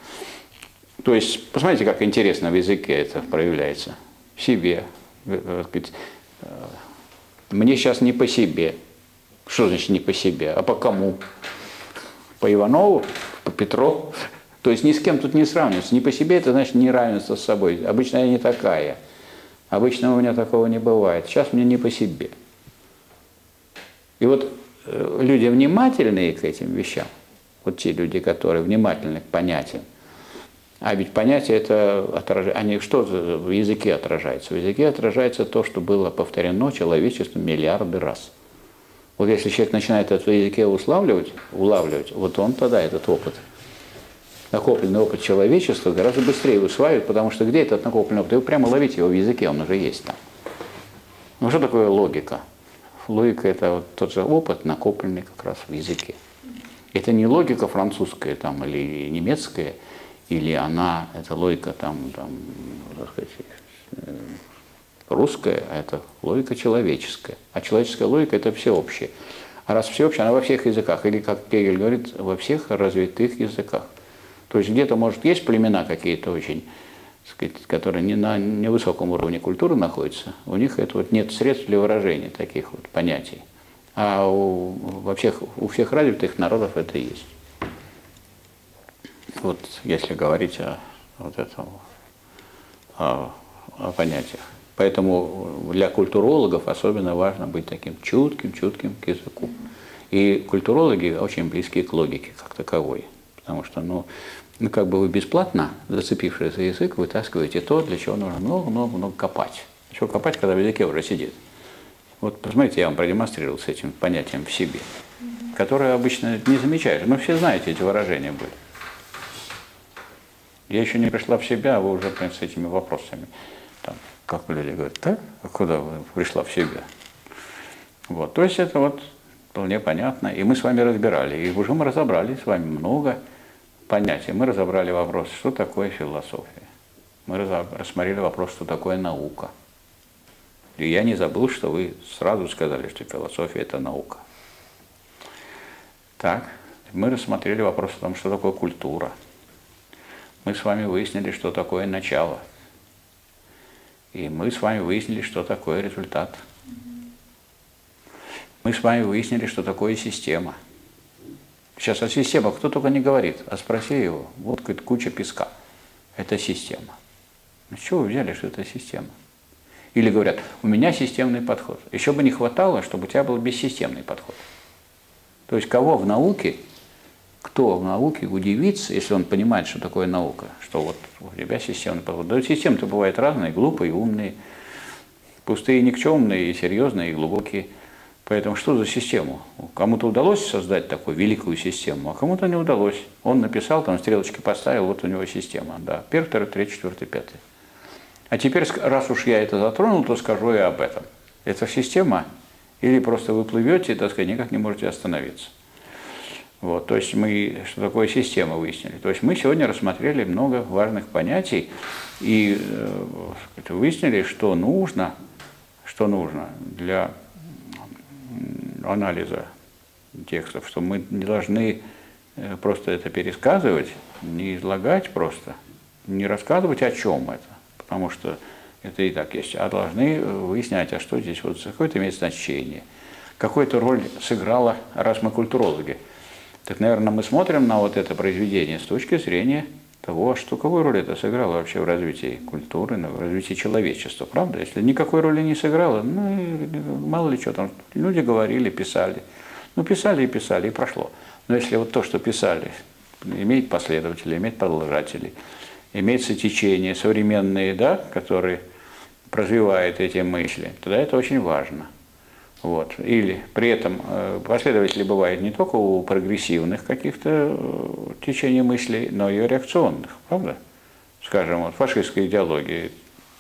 То есть, посмотрите, как интересно в языке это проявляется. В себе. Э, мне сейчас не по себе. Что значит не по себе? А по кому? По Иванову? По Петрову? То есть ни с кем тут не сравниваться. Не по себе это значит не равенство с собой. Обычно я не такая. Обычно у меня такого не бывает. Сейчас мне не по себе. И вот э, люди внимательные к этим вещам, вот те люди, которые внимательны к понятиям, а ведь понятие это отражает, они что в языке отражается? В языке отражается то, что было повторено человечеством миллиарды раз. Вот если человек начинает это в языке уславливать, улавливать, вот он тогда этот опыт – накопленный опыт человечества гораздо быстрее усваивает, потому что где этот накопленный опыт? Его прямо ловите его в языке, он уже есть там. Ну что такое логика? Логика – это вот тот же опыт, накопленный как раз в языке. Это не логика французская там, или немецкая, или она, это логика там, там так сказать, э, русская, а это логика человеческая. А человеческая логика – это всеобщее. А раз всеобщее, она во всех языках, или, как Кегель говорит, во всех развитых языках. То есть где-то, может, есть племена какие-то очень, сказать, которые не на невысоком уровне культуры находятся, у них это вот нет средств для выражения таких вот понятий. А у, во всех, у всех развитых народов это есть. Вот если говорить о вот этом, о, о понятиях. Поэтому для культурологов особенно важно быть таким чутким, чутким к языку. И культурологи очень близки к логике как таковой. Потому что, ну, ну, как бы вы бесплатно, зацепившись за язык, вытаскиваете то, для чего нужно много-много-много копать. Чего копать, когда в языке уже сидит. Вот посмотрите, я вам продемонстрировал с этим понятием в себе, которое обычно не замечаешь. Мы все знаете эти выражения были. Я еще не пришла в себя, а вы уже прям с этими вопросами. Там, как люди говорят, да? А куда вы пришла в себя? Вот, то есть это вот вполне понятно. И мы с вами разбирали. И уже мы разобрали с вами много понятий. Мы разобрали вопрос, что такое философия. Мы рассмотрели вопрос, что такое наука. И я не забыл, что вы сразу сказали, что философия – это наука. Так, мы рассмотрели вопрос о том, что такое культура. Мы с вами выяснили, что такое начало. И мы с вами выяснили, что такое результат. Мы с вами выяснили, что такое система – Сейчас о системах кто только не говорит, а спроси его, вот говорит, куча песка. Это система. Ну с чего вы взяли, что это система? Или говорят, у меня системный подход. Еще бы не хватало, чтобы у тебя был бессистемный подход. То есть кого в науке, кто в науке удивится, если он понимает, что такое наука, что вот у тебя системный подход. Да системы-то бывают разные, глупые, умные, пустые, никчемные, серьезные и глубокие – Поэтому что за систему? Кому-то удалось создать такую великую систему, а кому-то не удалось. Он написал, там стрелочки поставил, вот у него система. Да, первый, второй, третий, четвертый, пятый. А теперь, раз уж я это затронул, то скажу и об этом. Это система или просто вы плывете, так сказать, никак не можете остановиться. Вот, то есть мы, что такое система выяснили. То есть мы сегодня рассмотрели много важных понятий и э, выяснили, что нужно, что нужно для анализа текстов, что мы не должны э, просто это пересказывать, не излагать просто, не рассказывать о чем это, потому что это и так есть, а должны выяснять, а что здесь вот какое-то имеет значение, какую-то роль сыграла, раз мы культурологи. Так, наверное, мы смотрим на вот это произведение с точки зрения того, что какую роль это сыграло вообще в развитии культуры, в развитии человечества, правда? Если никакой роли не сыграло, ну, мало ли что там, люди говорили, писали. Ну, писали и писали, и прошло. Но если вот то, что писали, имеет последователей, имеет продолжателей, имеется течение современные, да, которые развивают эти мысли, тогда это очень важно – вот. Или при этом э, последователи бывают не только у прогрессивных каких-то э, течений мыслей, но и у реакционных, правда? Скажем, вот фашистская идеология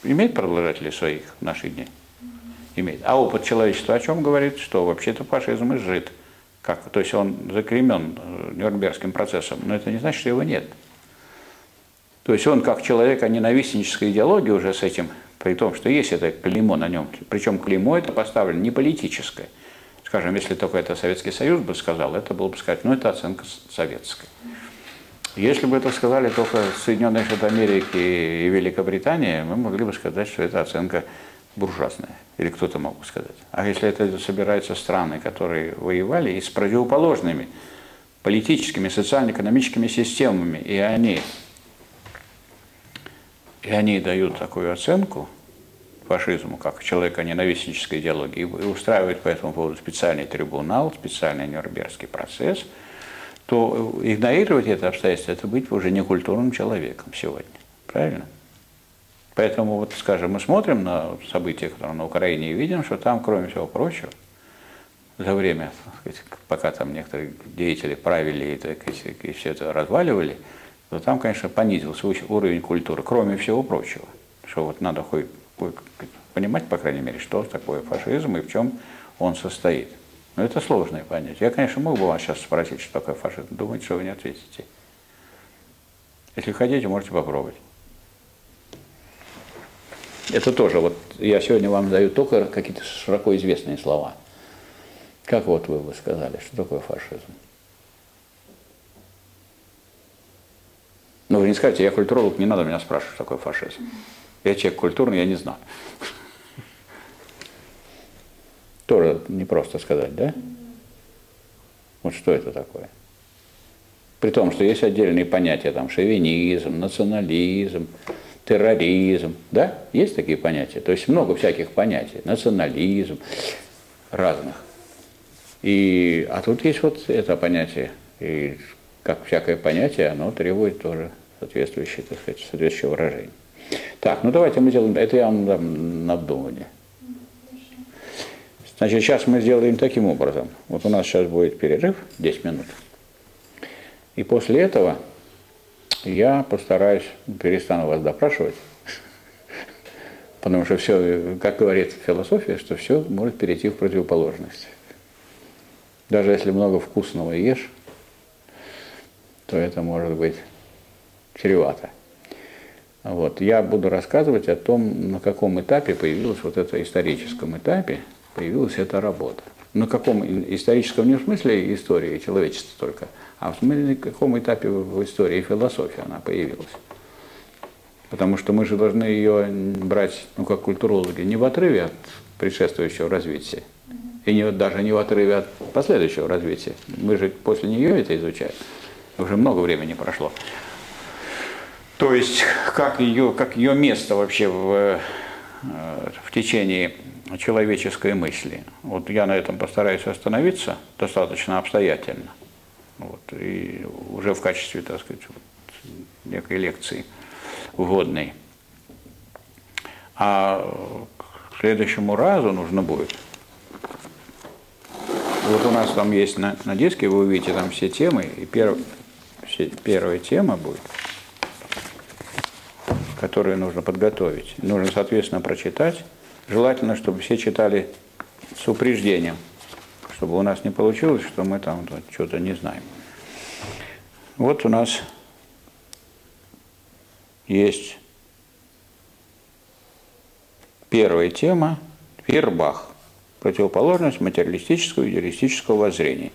имеет продолжателей своих в наши дни? Имеет. А опыт человечества о чем говорит? Что вообще-то фашизм изжит. Как? То есть он закремен э, Нюрнбергским процессом, но это не значит, что его нет. То есть он как человек, а ненавистническая идеология уже с этим При том, что есть это клеймо на нем. Причем клеймо это поставлено не политическое. Скажем, если только это Советский Союз бы сказал, это было бы сказать, ну это оценка советская. Если бы это сказали только Соединенные Штаты Америки и Великобритания, мы могли бы сказать, что это оценка буржуазная. Или кто-то мог бы сказать. А если это собираются страны, которые воевали и с противоположными политическими, социально-экономическими системами, и они, и они дают такую оценку фашизму, как человека-ненавистнической идеологии, и устраивают по этому поводу специальный трибунал, специальный Нюрнбергский процесс, то игнорировать это обстоятельство – это быть уже некультурным человеком сегодня. Правильно? Поэтому, вот, скажем, мы смотрим на события, которые на Украине, и видим, что там, кроме всего прочего, за время, сказать, пока там некоторые деятели правили и, так, и все это разваливали, то там, конечно, понизился уровень культуры, кроме всего прочего. Что вот надо хоть, понимать, по крайней мере, что такое фашизм и в чем он состоит. Но это сложное понятие. Я, конечно, мог бы вас сейчас спросить, что такое фашизм. Думаете, что вы не ответите. Если хотите, можете попробовать. Это тоже, вот я сегодня вам даю только какие-то широко известные слова – как вот вы бы сказали, что такое фашизм? Ну, вы не скажете, я культуролог, не надо меня спрашивать, что такое фашизм. Я человек культурный, я не знаю. Тоже не просто сказать, да? Вот что это такое? При том, что есть отдельные понятия, там, шовинизм, национализм, терроризм, да? Есть такие понятия? То есть много всяких понятий, национализм разных. И, а тут есть вот это понятие. И как всякое понятие, оно требует тоже соответствующее, так сказать, соответствующего выражения. Так, ну давайте мы сделаем, это я вам дам на обдумывание. Значит, сейчас мы сделаем таким образом. Вот у нас сейчас будет перерыв 10 минут. И после этого я постараюсь, перестану вас допрашивать, потому что все, как говорит философия, что все может перейти в противоположность. Даже если много вкусного ешь, то это может быть чревато. Вот. Я буду рассказывать о том, на каком этапе появилась вот эта историческом этапе появилась эта работа. На каком историческом не в смысле истории человечества только, а в смысле на каком этапе в истории философии она появилась. Потому что мы же должны ее брать, ну как культурологи, не в отрыве от предшествующего развития, и не, даже не в отрыве от последующего развития. Мы же после нее это изучаем. Уже много времени прошло. То есть, как ее, как ее место вообще в, э, в течение человеческой мысли. Вот я на этом постараюсь остановиться достаточно обстоятельно. Вот, и уже в качестве, так сказать, вот, некой лекции вводной. А к следующему разу нужно будет – вот у нас там есть на, на диске, вы увидите там все темы, и перв, все, первая тема будет, которую нужно подготовить. Нужно, соответственно, прочитать. Желательно, чтобы все читали с упреждением, чтобы у нас не получилось, что мы там что-то не знаем. Вот у нас есть первая тема Фербах противоположность материалистического и идеалистического воззрения.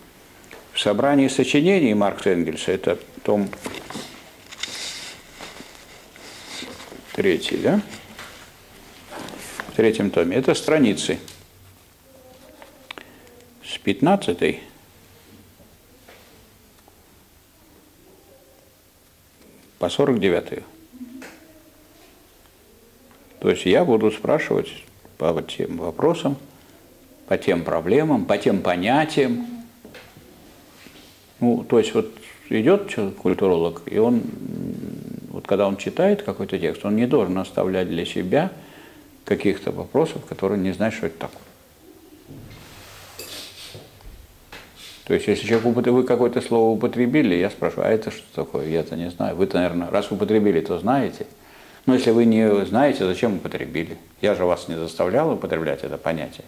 В собрании сочинений Маркса Энгельса, это том третий, да? В третьем томе. Это страницы с 15 по 49. То есть я буду спрашивать по тем вопросам, по тем проблемам, по тем понятиям. Ну, то есть вот идет культуролог, и он, вот когда он читает какой-то текст, он не должен оставлять для себя каких-то вопросов, которые не знает, что это такое. То есть, если человек, вы какое-то слово употребили, я спрашиваю, а это что такое? Я это не знаю. Вы-то, наверное, раз употребили, то знаете. Но если вы не знаете, зачем употребили? Я же вас не заставлял употреблять это понятие.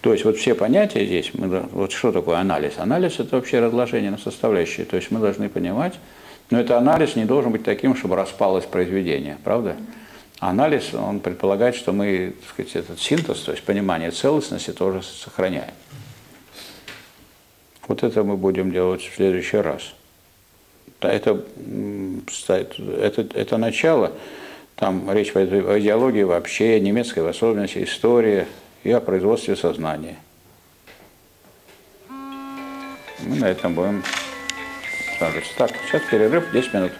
То есть вот все понятия здесь, мы, вот что такое анализ? Анализ это вообще разложение на составляющие. То есть мы должны понимать, но это анализ не должен быть таким, чтобы распалось произведение, правда? Анализ, он предполагает, что мы, так сказать, этот синтез, то есть понимание целостности тоже сохраняем. Вот это мы будем делать в следующий раз. Это, это, это начало, там речь пойдет о идеологии вообще, немецкой в особенности, истории и о производстве сознания. Мы на этом будем. Так, сейчас перерыв 10 минут.